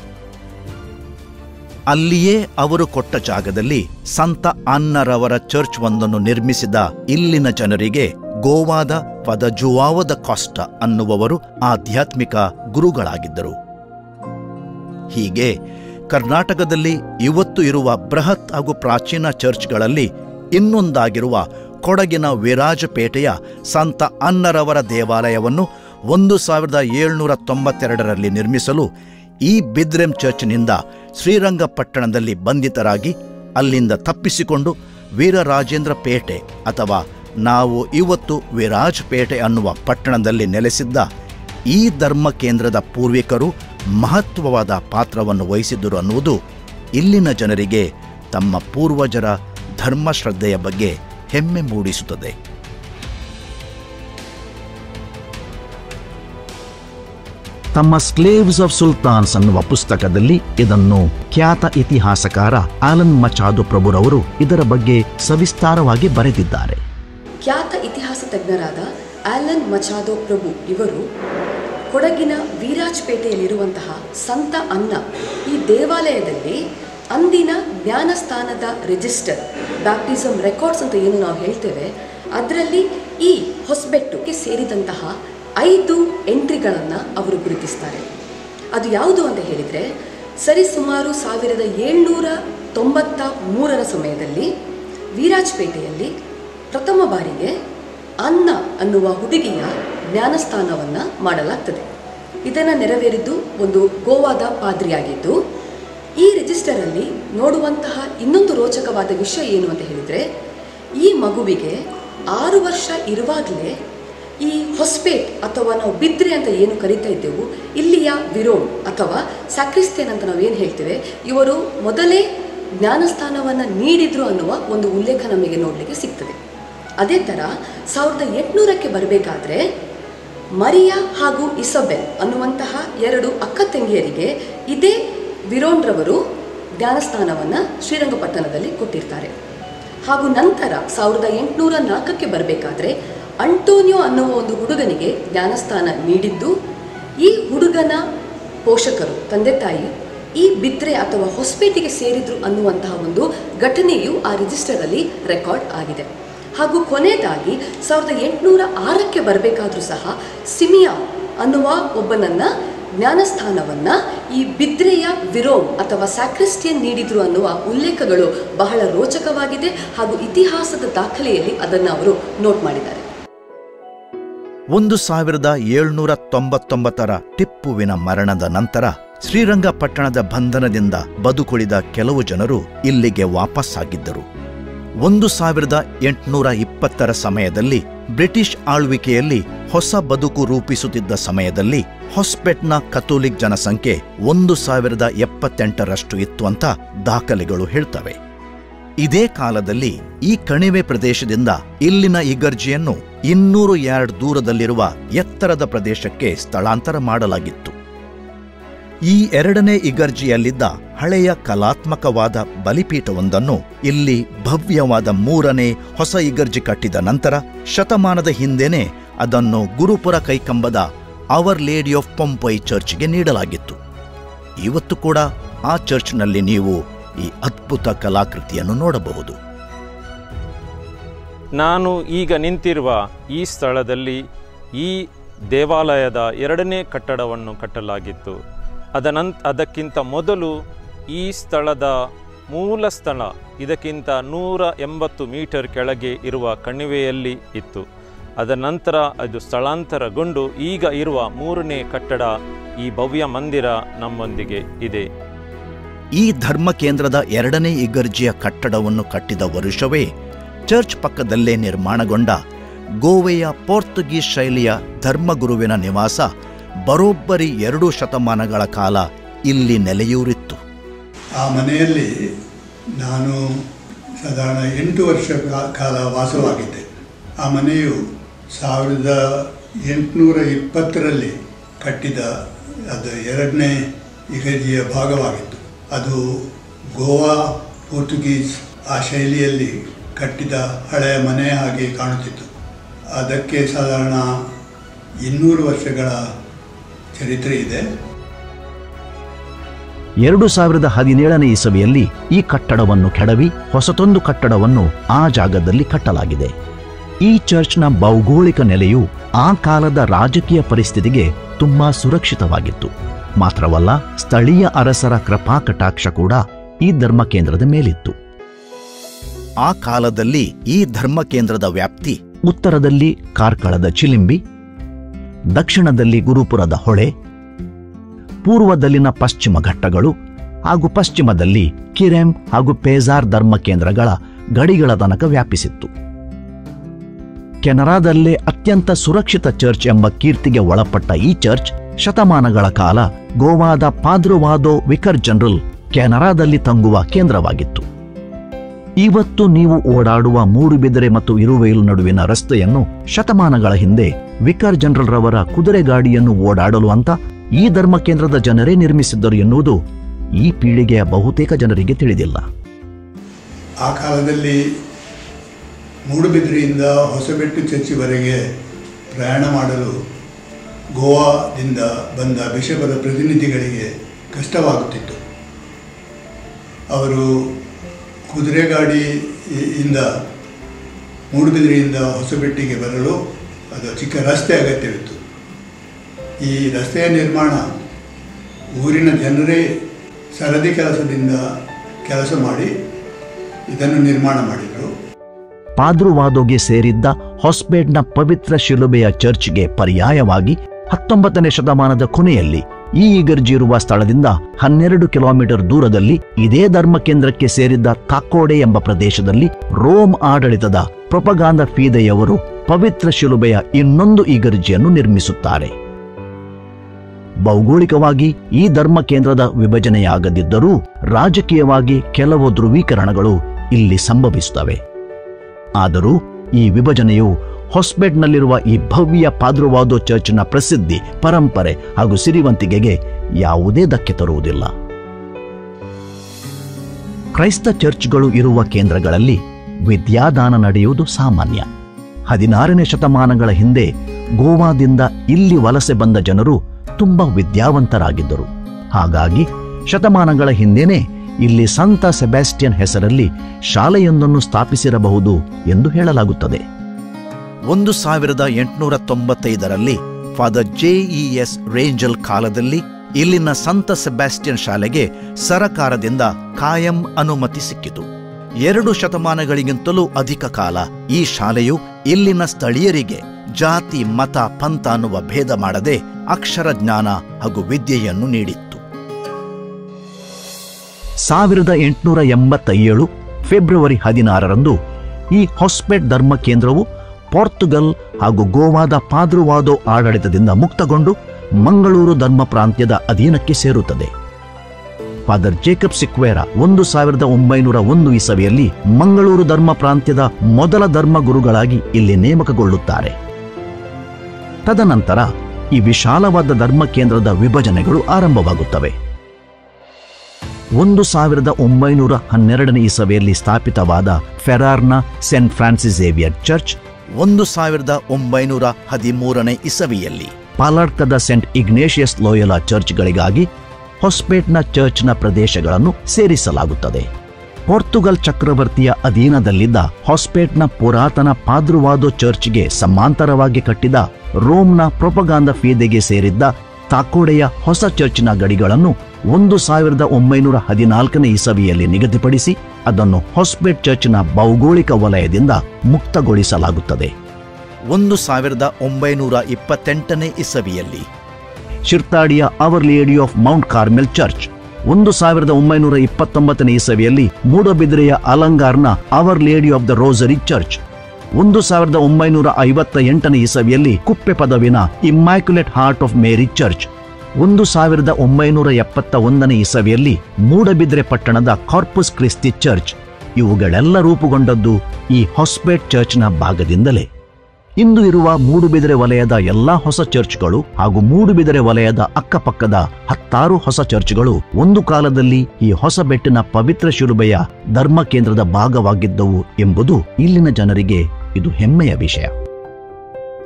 ಅಲ್ಲಿಯೇ ಅವರು ಕೊಟ್ಟ ಜಾಗದಲ್ಲಿ ಸಂತ ಅನ್ನರವರ ಚರ್ಚ್ ಒಂದನ್ನು ನಿರ್ಮಿಸಿದ ಇಲ್ಲಿನ ಜನರಿಗೆ ಗೋವಾದ ಪದಜುವಾವದ ಕಾಸ್ಟ ಅನ್ನುವವರು ಆಧ್ಯಾತ್ಮಿಕ ಗುರುಗಳಾಗಿದ್ದರು. ಹೀಗೆ ಕರ್ನಾಟಕದಲ್ಲಿ ಇವತ್ತು ಇರುವ ಬೃಹತ್ ಹಾಗೂ ಪ್ರಾಚೀನ ಚರ್ಚ್ಗಳಲ್ಲಿ ಇನ್ನೊಂದಾಗಿರುವ ಕೊಡಗಿನ ವಿರಾಜಪೇಟೆಯ ಸಂತ ಅನ್ನರವರ ದೇವಾಲಯವನ್ನು ಒಂದು ಸಾವಿರದ ಏಳ್ನೂರ ತೊಂಬತ್ತೆರಡರಲ್ಲಿ ನಿರ್ಮಿಸಲು ಈ ಬಿದ್ರೆಂ ಚರ್ಚ್ನಿಂದ ಶ್ರೀರಂಗಪಟ್ಟಣದಲ್ಲಿ ಬಂಧಿತರಾಗಿ ಅಲ್ಲಿಂದ ತಪ್ಪಿಸಿಕೊಂಡು ವೀರರಾಜೇಂದ್ರ ಪೇಟೆ ಅಥವಾ ನಾವು ಇವತ್ತು ವಿರಾಜಪೇಟೆ ಅನ್ನುವ ಪಟ್ಟಣದಲ್ಲಿ ನೆಲೆಸಿದ್ದ ಈ ಧರ್ಮ ಕೇಂದ್ರದ ಪೂರ್ವಿಕರು ಮಹತ್ವವಾದ ಪಾತ್ರವನ್ನು ವಹಿಸಿದ್ದರು ಅನ್ನುವುದು ಇಲ್ಲಿನ ಜನರಿಗೆ ತಮ್ಮ ಪೂರ್ವಜರ ಧರ್ಮಶ್ರದ್ಧೆಯ ಬಗ್ಗೆ ಹೆಮ್ಮೆ ಮೂಡಿಸುತ್ತದೆ. ತಮ್ಮ ಸ್ಲೇವ್ಸ್ ಆಫ್ ಸುಲ್ತಾನ್ಸ್ ಅನ್ನುವ ಪುಸ್ತಕದಲ್ಲಿ ಇದನ್ನು ಖ್ಯಾತ ಇತಿಹಾಸಕಾರ ಆಲನ್ ಮಚಾದು ಪ್ರಭುರವರು ಇದರ ಬಗ್ಗೆ ಸವಿಸ್ತಾರವಾಗಿ ಬರೆದಿದ್ದಾರೆ. ಖ್ಯಾತ ಇತಿಹಾಸ ತಜ್ಞರಾದ ಆಲನ್ ಮಚಾದೋ ಪ್ರಭು ಇವರು ಕೊಡಗಿನ ವೀರಾಜ್ಪೇಟೆಯಲ್ಲಿರುವಂತಹ ಸಂತ ಅನ್ನ ಈ ದೇವಾಲಯದಲ್ಲಿ ಅಂದಿನ ಜ್ಞಾನಸ್ಥಾನದ ರಿಜಿಸ್ಟರ್ ಬ್ಯಾಪ್ಟಿಸಮ್ ರೆಕಾರ್ಡ್ಸ್ ಅಂತ ಏನು ನಾವು ಹೇಳ್ತೇವೆ, ಅದರಲ್ಲಿ ಈ ಹೊಸಬೆಟ್ಟುಗೆ ಸೇರಿದಂತಹ ಐದು ಎಂಟ್ರಿಗಳನ್ನು ಅವರು ಗುರುತಿಸ್ತಾರೆ. ಅದು ಯಾವುದು ಅಂತ ಹೇಳಿದರೆ ಸರಿಸುಮಾರು ಸಾವಿರದ ಏಳ್ನೂರ ತೊಂಬತ್ತ ಮೂರರ ಸಮಯದಲ್ಲಿ ವೀರಾಜ್ಪೇಟೆಯಲ್ಲಿ ಪ್ರಥಮ ಬಾರಿಗೆ ಅನ್ನ ಅನ್ನುವ ಹುಡುಗಿಯ ಜ್ಞಾನಸ್ಥಾನವನ್ನು ಮಾಡಲಾಗ್ತದೆ. ಇದನ್ನು ನೆರವೇರಿದ್ದು ಒಂದು ಗೋವಾದ ಪಾದ್ರಿಯಾಗಿದ್ದು, ಈ ರಿಜಿಸ್ಟರಲ್ಲಿ ನೋಡುವಂತಹ ಇನ್ನೊಂದು ರೋಚಕವಾದ ವಿಷಯ ಏನು ಅಂತ ಹೇಳಿದರೆ, ಈ ಮಗುವಿಗೆ ಆರು ವರ್ಷ ಇರುವಾಗಲೇ ಈ ಹೊಸ್ಪೇಟ್ ಅಥವಾ ನಾವು ಬಿದ್ರೆ ಅಂತ ಏನು ಕರಿತಾ ಇದ್ದೆವು, ಇಲ್ಲಿಯ ವಿರೋಮ್ ಅಥವಾ ಸಾಕ್ರಿಸ್ತೇನ್ ಅಂತ ನಾವು ಏನು ಹೇಳ್ತೇವೆ, ಇವರು ಮೊದಲೇ ಜ್ಞಾನಸ್ಥಾನವನ್ನು ನೀಡಿದ್ರು ಅನ್ನುವ ಒಂದು ಉಲ್ಲೇಖ ನಮಗೆ ನೋಡಲಿಕ್ಕೆ ಸಿಗ್ತದೆ. ಅದೇ ಥರ ಸಾವಿರದ ಎಂಟುನೂರಕ್ಕೆ ಬರಬೇಕಾದ್ರೆ ಮರಿಯಾ ಹಾಗೂ ಇಸಬೆಲ್ ಅನ್ನುವಂತಹ ಎರಡು ಅಕ್ಕ ತಂಗಿಯರಿಗೆ ಇದೇ ವಿರೋಣ್ರವರು ಧ್ಯಾನಸ್ಥಾನವನ್ನು ಶ್ರೀರಂಗಪಟ್ಟಣದಲ್ಲಿ ಕೊಟ್ಟಿರ್ತಾರೆ. ಹಾಗೂ ನಂತರ ಸಾವಿರದ ಎಂಟುನೂರ ನಾಲ್ಕಕ್ಕೆ ಬರಬೇಕಾದ್ರೆ ಅಂಟೋನಿಯೋ ಅನ್ನುವ ಒಂದು ಹುಡುಗನಿಗೆ ಧ್ಯಾನಸ್ಥಾನ ನೀಡಿದ್ದು, ಈ ಹುಡುಗನ ಪೋಷಕರು, ತಂದೆ ತಾಯಿ, ಈ ಬಿದ್ರೆ ಅಥವಾ ಹೊಸಪೇಟೆಗೆ ಸೇರಿದ್ರು ಅನ್ನುವಂತಹ ಒಂದು ಘಟನೆಯು ಆ ರಿಜಿಸ್ಟರಲ್ಲಿ ರೆಕಾರ್ಡ್ ಆಗಿದೆ. ಹಾಗೂ ಕೊನೆಯದಾಗಿ ಸಾವಿರದ ಎಂಟುನೂರ ಆರಕ್ಕೆ ಬರಬೇಕಾದ್ರೂ ಸಹ ಸಿಮಿಯಾ ಅನ್ನುವ ಒಬ್ಬನನ್ನ ಜ್ಞಾನಸ್ಥಾನವನ್ನ ಈ ಬಿದ್ರೆಯ ವಿರೋಮ್ ಅಥವಾ ಸ್ಯಾಕ್ರಿಸ್ಟಿಯನ್ ನೀಡಿದ್ರು ಅನ್ನುವ ಉಲ್ಲೇಖಗಳು ಬಹಳ ರೋಚಕವಾಗಿದೆ ಹಾಗೂ ಇತಿಹಾಸದ ದಾಖಲೆಯಲ್ಲಿ ಅದನ್ನು ಅವರು ನೋಟ್ ಮಾಡಿದ್ದಾರೆ. ಒಂದು ಸಾವಿರದ ಏಳ್ನೂರ ತೊಂಬತ್ತೊಂಬತ್ತರ ಟಿಪ್ಪುವಿನ ಮರಣದ ನಂತರ ಶ್ರೀರಂಗಪಟ್ಟಣದ ಬಂಧನದಿಂದ ಬದುಕುಳಿದ ಕೆಲವು ಜನರು ಇಲ್ಲಿಗೆ ವಾಪಸ್ಸಾಗಿದ್ದರು. ಒಂದು ಸಾವಿರದ ಎಂಟುನೂರ ಇಪ್ಪತ್ತರ ಸಮಯದಲ್ಲಿ ಬ್ರಿಟಿಷ್ ಆಳ್ವಿಕೆಯಲ್ಲಿ ಹೊಸ ಬದುಕು ರೂಪಿಸುತ್ತಿದ್ದ ಸಮಯದಲ್ಲಿ ಹೊಸ್ಪೆಟ್ನ ಕಥೋಲಿಕ್ ಜನಸಂಖ್ಯೆ ಒಂದು ಸಾವಿರದ ಎಪ್ಪತ್ತೆಂಟರಷ್ಟು ಇತ್ತು ಅಂತ ದಾಖಲೆಗಳು ಹೇಳ್ತವೆ. ಇದೇ ಕಾಲದಲ್ಲಿ ಈ ಕಣಿವೆ ಪ್ರದೇಶದಿಂದ ಇಲ್ಲಿನ ಇಗರ್ಜಿಯನ್ನು ಇನ್ನೂರು ಯಾರ್ಡ್ ದೂರದಲ್ಲಿರುವ ಎತ್ತರದ ಪ್ರದೇಶಕ್ಕೆ ಸ್ಥಳಾಂತರ ಮಾಡಲಾಗಿತ್ತು. ಈ ಎರಡನೇ ಇಗರ್ಜಿಯಲ್ಲಿದ್ದ ಹಳೆಯ ಕಲಾತ್ಮಕವಾದ ಬಲಿಪೀಠವೊಂದನ್ನು ಇಲ್ಲಿ ಭವ್ಯವಾದ ಮೂರನೇ ಹೊಸ ಇಗರ್ಜಿ ಕಟ್ಟಿದ ನಂತರ ಶತಮಾನದ ಹಿಂದೆನೇ ಅದನ್ನು ಗುರುಪುರ ಕೈಕಂಬದ ಅವರ್ ಲೇಡಿ ಆಫ್ ಪಂಪೈ ಚರ್ಚ್ಗೆ ನೀಡಲಾಗಿತ್ತು. ಇವತ್ತು ಕೂಡ ಆ ಚರ್ಚ್ನಲ್ಲಿ ನೀವು ಈ ಅದ್ಭುತ ಕಲಾಕೃತಿಯನ್ನು ನೋಡಬಹುದು. ನಾನು ಈಗ ನಿಂತಿರುವ ಈ ಸ್ಥಳದಲ್ಲಿ ಈ ದೇವಾಲಯದ ಎರಡನೇ ಕಟ್ಟಡವನ್ನು ಕಟ್ಟಲಾಗಿತ್ತು. ಅದನಂತ, ಅದಕ್ಕಿಂತ ಮೊದಲು ಈ ಸ್ಥಳದ ಮೂಲ ಸ್ಥಳ ಇದಕ್ಕಿಂತ ನೂರ ಎಂಬತ್ತು ಮೀಟರ್ ಕೆಳಗೆ ಇರುವ ಕಣಿವೆಯಲ್ಲಿ ಇತ್ತು. ಅದರ ನಂತರ ಅದು ಸ್ಥಳಾಂತರಗೊಂಡು ಈಗ ಇರುವ ಮೂರನೇ ಕಟ್ಟಡ ಈ ಭವ್ಯ ಮಂದಿರ ನಮ್ಮೊಂದಿಗೆ ಇದೆ. ಈ ಧರ್ಮ ಕೇಂದ್ರದ ಎರಡನೇ ಇಗರ್ಜಿಯ ಕಟ್ಟಡವನ್ನು ಕಟ್ಟಿದ ವರುಷವೇ ಚರ್ಚ್ ಪಕ್ಕದಲ್ಲೇ ನಿರ್ಮಾಣಗೊಂಡ ಗೋವೆಯ ಪೋರ್ತುಗೀಸ್ ಶೈಲಿಯ ಧರ್ಮಗುರುವಿನ ನಿವಾಸ ಬರೋಬ್ಬರಿ ಎರಡು ಶತಮಾನಗಳ ಕಾಲ ಇಲ್ಲಿ ನೆಲೆಯೂರಿತ್ತು. ಆ ಮನೆಯಲ್ಲಿ ನಾನು ಸಾಧಾರಣ ಎಂಟು ವರ್ಷ ಕಾಲ ವಾಸವಾಗಿದ್ದೆ. ಆ ಮನೆಯು ಸಾವಿರದ ಎಂಟುನೂರ ಇಪ್ಪತ್ತರಲ್ಲಿ ಕಟ್ಟಿದ ಅದು ಎರಡನೇ ಇಗಜಿಯ ಭಾಗವಾಗಿತ್ತು. ಅದು ಗೋವಾ ಪೋರ್ಚುಗೀಸ್ ಆ ಶೈಲಿಯಲ್ಲಿ ಕಟ್ಟಿದ ಹಳೆಯ ಮನೆ ಹಾಗೆ ಕಾಣುತ್ತಿತ್ತು. ಅದಕ್ಕೆ ಸಾಧಾರಣ ಇನ್ನೂರು ವರ್ಷಗಳ ಚರಿತ್ರೆ ಇದೆ. ಎರಡು ಸಾವಿರದ ಹದಿನೇಳನೇ ಇಸವಿಯಲ್ಲಿ ಈ ಕಟ್ಟಡವನ್ನು ಕೆಡವಿ ಹೊಸತೊಂದು ಕಟ್ಟಡವನ್ನು ಆ ಜಾಗದಲ್ಲಿ ಕಟ್ಟಲಾಗಿದೆ. ಈ ಚರ್ಚ್ನ ಭೌಗೋಳಿಕ ನೆಲೆಯು ಆ ಕಾಲದ ರಾಜಕೀಯ ಪರಿಸ್ಥಿತಿಗೆ ತುಂಬಾ ಸುರಕ್ಷಿತವಾಗಿತ್ತು. ಮಾತ್ರವಲ್ಲ ಸ್ಥಳೀಯ ಅರಸರ ಕೃಪಾ ಕಟಾಕ್ಷ ಕೂಡ ಈ ಧರ್ಮ ಕೇಂದ್ರದ ಮೇಲಿತ್ತು. ಆ ಕಾಲದಲ್ಲಿ ಈ ಧರ್ಮ ಕೇಂದ್ರದ ವ್ಯಾಪ್ತಿ ಉತ್ತರದಲ್ಲಿ ಕಾರ್ಕಳದ ಚಿಲಿಂಬಿ ದಕ್ಷಿಣದಲ್ಲಿ ಗುರುಪುರದ ಹೊಳೆ, ಪೂರ್ವದಲ್ಲಿನ ಪಶ್ಚಿಮ ಘಟ್ಟಗಳು ಹಾಗೂ ಪಶ್ಚಿಮದಲ್ಲಿ ಕಿರೆಂ ಹಾಗೂ ಪೇಜಾರ್ ಧರ್ಮ ಕೇಂದ್ರಗಳ ಗಡಿಗಳ ತನಕ ವ್ಯಾಪಿಸಿತ್ತು. ಕೆನರಾದಲ್ಲೇ ಅತ್ಯಂತ ಸುರಕ್ಷಿತ ಚರ್ಚ್ ಎಂಬ ಕೀರ್ತಿಗೆ ಒಳಪಟ್ಟ ಈ ಚರ್ಚ್ ಶತಮಾನಗಳ ಕಾಲ ಗೋವಾದ ಪಾದ್ರುವಾದೋ ವಿಕರ್ ಜನರಲ್ ಕೆನರಾದಲ್ಲಿ ತಂಗುವ ಕೇಂದ್ರವಾಗಿತ್ತು. ಇವತ್ತು ನೀವು ಓಡಾಡುವ ಮೂಡುಬಿದಿರೆ ಮತ್ತು ಇರುವೆಯಲು ನಡುವಿನ ರಸ್ತೆಯನ್ನು ಶತಮಾನಗಳ ಹಿಂದೆ ವಿಕರ್ ಜನರಲ್ ರವರ ಕುದುರೆ ಗಾಡಿಯನ್ನು ಓಡಾಡಲು ಅಂತ ಈ ಧರ್ಮ ಕೇಂದ್ರದ ಜನರೇ ನಿರ್ಮಿಸಿದ್ದರು ಎನ್ನುವುದು ಈ ಪೀಳಿಗೆಯ ಬಹುತೇಕ ಜನರಿಗೆ ತಿಳಿದಿಲ್ಲ. ಆ ಕಾಲದಲ್ಲಿ ಮೂಡುಬಿದ್ರೆಯಿಂದ ಹೊಸಬೆಟ್ಟು ಚರ್ಚಿವರೆಗೆ ಪ್ರಯಾಣ ಮಾಡಲು ಗೋವಾದಿಂದ ಬಂದ ಬಿಷಪದ ಪ್ರತಿನಿಧಿಗಳಿಗೆ ಕಷ್ಟವಾಗುತ್ತಿತ್ತು. ಅವರು ಕುದುರೆ ಗಾಡಿ ಇಂದ, ಮೂಡುಬಿದಿರೆಯಿಂದ ಹೊಸಬೆಟ್ಟಿಗೆ ಬರಲು ಅದು ಚಿಕ್ಕ ರಸ್ತೆ ಅಗತ್ಯವಿತ್ತು. ಈ ರಸ್ತೆಯ ನಿರ್ಮಾಣ ಊರಿನ ಜನರೇ ಸರದಿ ಕೆಲಸದಿಂದ ಕೆಲಸ ಮಾಡಿ ಇದನ್ನು ನಿರ್ಮಾಣ ಮಾಡಿದರು. ಪಾದ್ರುವಾದೋಗೆ ಸೇರಿದ್ದ ಹೊಸ್ಬೇಡ್ನ ಪವಿತ್ರ ಶಿಲುಬೆಯ ಚರ್ಚ್ಗೆ ಪರ್ಯಾಯವಾಗಿ ಹತ್ತೊಂಬತ್ತನೇ ಶತಮಾನದ ಕೊನೆಯಲ್ಲಿ ಈ ಇಗರ್ಜಿ ಇರುವ ಸ್ಥಳದಿಂದ ಹನ್ನೆರಡು ಕಿಲೋಮೀಟರ್ ದೂರದಲ್ಲಿ ಇದೇ ಧರ್ಮ ಕೇಂದ್ರಕ್ಕೆ ಸೇರಿದ್ದ ಕಾಕೋಡೆ ಎಂಬ ಪ್ರದೇಶದಲ್ಲಿ ರೋಮ್ ಆಡಳಿತದ ಪ್ರೊಪಗಾಂದ ಫೀದೆಯವರು ಪವಿತ್ರ ಶಿಲುಬೆಯ ಇನ್ನೊಂದು ಇಗರ್ಜಿಯನ್ನು ನಿರ್ಮಿಸುತ್ತಾರೆ. ಭೌಗೋಳಿಕವಾಗಿ ಈ ಧರ್ಮ ಕೇಂದ್ರದ ವಿಭಜನೆಯಾಗದಿದ್ದರೂ ರಾಜಕೀಯವಾಗಿ ಕೆಲವು ಧ್ರುವೀಕರಣಗಳು ಇಲ್ಲಿ ಸಂಭವಿಸುತ್ತವೆ. ಆದರೂ ಈ ವಿಭಜನೆಯು ಹೊಸ್ಬೆಡ್ನಲ್ಲಿರುವ ಈ ಭವ್ಯ ಪಾದ್ರವಾದೋ ಚರ್ಚ್ನ ಪ್ರಸಿದ್ಧಿ, ಪರಂಪರೆ ಹಾಗೂ ಸಿರಿವಂತಿಗೆಗೆ ಯಾವುದೇ ಧಕ್ಕೆ ತರುವುದಿಲ್ಲ. ಕ್ರೈಸ್ತ ಚರ್ಚ್ಗಳು ಇರುವ ಕೇಂದ್ರಗಳಲ್ಲಿ ವಿದ್ಯಾದಾನ ನಡೆಯುವುದು ಸಾಮಾನ್ಯ. ಹದಿನಾರನೇ ಶತಮಾನಗಳ ಹಿಂದೆ ಗೋವಾದಿಂದ ಇಲ್ಲಿ ವಲಸೆ ಬಂದ ಜನರು ತುಂಬಾ ವಿದ್ಯಾವಂತರಾಗಿದ್ದರು. ಹಾಗಾಗಿ ಶತಮಾನಗಳ ಹಿಂದೆನೇ ಇಲ್ಲಿ ಸಂತ ಸೆಬಾಸ್ಟಿಯನ್ ಹೆಸರಲ್ಲಿ ಶಾಲೆಯೊಂದನ್ನು ಸ್ಥಾಪಿಸಿರಬಹುದು ಎಂದು ಹೇಳಲಾಗುತ್ತದೆ. ಒಂದು ಸಾವಿರದ ಎಂಟುನೂರ ತೊಂಬತ್ತೈದರಲ್ಲಿ ಫಾದರ್ ಜೆಇಎಸ್ ರೇಂಜಲ್ ಕಾಲದಲ್ಲಿ ಇಲ್ಲಿನ ಸಂತ ಸೆಬಾಸ್ಟಿಯನ್ ಶಾಲೆಗೆ ಸರಕಾರದಿಂದ ಕಾಯಂ ಅನುಮತಿ ಸಿಕ್ಕಿತು. ಎರಡು ಶತಮಾನಗಳಿಗಿಂತಲೂ ಅಧಿಕ ಕಾಲ ಈ ಶಾಲೆಯು ಇಲ್ಲಿನ ಸ್ಥಳೀಯರಿಗೆ ಜಾತಿ, ಮತ, ಪಂಥ ಅನ್ನುವ ಭೇದ ಮಾಡದೆ ಅಕ್ಷರ ಜ್ಞಾನ ಹಾಗೂ ವಿದ್ಯೆಯನ್ನು ನೀಡಿತ್ತು. ಸಾವಿರದ ಎಂಟುನೂರ ಎಂಬತ್ತೇಳು ಫೆಬ್ರವರಿ ಹದಿನಾರರಂದು ಈ ಹೊಸ್ಪೆಟ್ ಧರ್ಮ ಕೇಂದ್ರವು ಪೋರ್ಚುಗಲ್ ಹಾಗೂ ಗೋವಾದ ಪಾದ್ರುವಾದೋ ಆಡಳಿತದಿಂದ ಮುಕ್ತಗೊಂಡು ಮಂಗಳೂರು ಧರ್ಮ ಪ್ರಾಂತ್ಯದ ಅಧೀನಕ್ಕೆ ಸೇರುತ್ತದೆ. ಫಾದರ್ ಜೇಕಬ್ ಸಿಕ್ವೇರ ಒಂದು ಸಾವಿರದ ಒಂಬೈನೂರ ಒಂದು ಇಸವಿಯಲ್ಲಿ ಮಂಗಳೂರು ಧರ್ಮ ಪ್ರಾಂತ್ಯದ ಮೊದಲ ಧರ್ಮ ಗುರುಗಳಾಗಿ ಇಲ್ಲಿ ನೇಮಕಗೊಳ್ಳುತ್ತಾರೆ. ತದನಂತರ ಈ ವಿಶಾಲವಾದ ಧರ್ಮ ಕೇಂದ್ರದ ವಿಭಜನೆಗಳು ಆರಂಭವಾಗುತ್ತವೆ. ಒಂದು ಸಾವಿರದ ಒಂಬೈನೂರ ಹನ್ನೆರಡನೇ ಇಸವಿಯಲ್ಲಿ ಸ್ಥಾಪಿತವಾದ ಫೆರಾರ್ನ ಸೆಂಟ್ ಫ್ರಾನ್ಸಿಸ್ ಝೇವಿಯರ್ ಚರ್ಚ್ ಒಂದು ಸಾವಿರದ ಒಂಬೈನೂರ ಹದಿಮೂರನೇ ಇಸವಿಯಲ್ಲಿ ಪಾಲಾಡ್ಕದ ಸೆಂಟ್ ಇಗ್ನೇಷಿಯಸ್ ಲೋಯಲಾ ಚರ್ಚ್ಗಳಿಗಾಗಿ ಹೊಸ್ಪೇಟ್ನ ಚರ್ಚ್ನ ಪ್ರದೇಶಗಳನ್ನು ಸೇರಿಸಲಾಗುತ್ತದೆ. ಪೋರ್ಚುಗಲ್ ಚಕ್ರವರ್ತಿಯ ಅಧೀನದಲ್ಲಿದ್ದ ಹೊಸ್ಪೇಟ್ನ ಪುರಾತನ ಪಾದ್ರುವಾದೋ ಚರ್ಚ್ಗೆ ಸಮಾಂತರವಾಗಿ ಕಟ್ಟಿದ ರೋಮ್ನ ಪ್ರೊಪಗಾಂದ ಫೀದೆಗೆ ಸೇರಿದ್ದ ತಾಕೋಡೆಯ ಹೊಸ ಚರ್ಚ್ನ ಗಡಿಗಳನ್ನು ಒಂದು ಸಾವಿರದ ಒಂಬೈನೂರ ಹದಿನಾಲ್ಕನೇ ಇಸವಿಯಲ್ಲಿ ನಿಗದಿಪಡಿಸಿ ಅದನ್ನು ಹೊಸ್ಪೇಟ್ ಚರ್ಚ್ನ ಭೌಗೋಳಿಕ ವಲಯದಿಂದ ಮುಕ್ತಗೊಳಿಸಲಾಗುತ್ತದೆ. ಒಂದು ಸಾವಿರದ ಒಂಬೈನೂರ ಇಪ್ಪತ್ತೆಂಟನೇ ಇಸವಿಯಲ್ಲಿ ಶಿರ್ತಾಡಿಯ Our Lady of Mount Carmel Church ಒಂದು ಸಾವಿರದ ಒಂಬೈನೂರ ಇಪ್ಪತ್ತೊಂಬತ್ತನೇ ಇಸವಿಯಲ್ಲಿ ಮೂಡಬಿದ್ರೆಯ ಅಲಂಗಾರ್ನ Our Lady of the Rosary Church ಒಂದು ಸಾವಿರದ ಒಂಬೈನೂರ ಐವತ್ತ ಎಂಟನೇ ಇಸವಿಯಲ್ಲಿ ಕುಪ್ಪೆ ಪದವಿನ Immaculate Heart of Mary Church ಒಂದು ಸಾವಿರದ ಒಂಬೈನೂರ ಎಪ್ಪತ್ತ ಒಂದನೇ ಇಸವಿಯಲ್ಲಿ ಮೂಡಬಿದ್ರೆ ಪಟ್ಟಣದ ಕಾರ್ಪಸ್ ಕ್ರಿಸ್ತಿ ಚರ್ಚ್ ಇವುಗಳೆಲ್ಲ ರೂಪುಗೊಂಡದ್ದು ಈ ಹೊಸ್ಪೇಟ್ ಚರ್ಚ್ನ ಭಾಗದಿಂದಲೇ. ಇಂದು ಇರುವ ಮೂಡುಬಿದಿರೆ ವಲಯದ ಎಲ್ಲಾ ಹೊಸ ಚರ್ಚ್ಗಳು ಹಾಗೂ ಮೂಡುಬಿದಿರೆ ವಲಯದ ಅಕ್ಕಪಕ್ಕದ ಹತ್ತಾರು ಹೊಸ ಚರ್ಚ್ಗಳು ಒಂದು ಕಾಲದಲ್ಲಿ ಈ ಹೊಸ ಬೆಟ್ಟಿನ ಪವಿತ್ರ ಶಿರುಬೆಯ ಧರ್ಮ ಕೇಂದ್ರದ ಭಾಗವಾಗಿದ್ದವು ಎಂಬುದು ಇಲ್ಲಿನ ಜನರಿಗೆ ಇದು ಹೆಮ್ಮೆಯ ವಿಷಯ.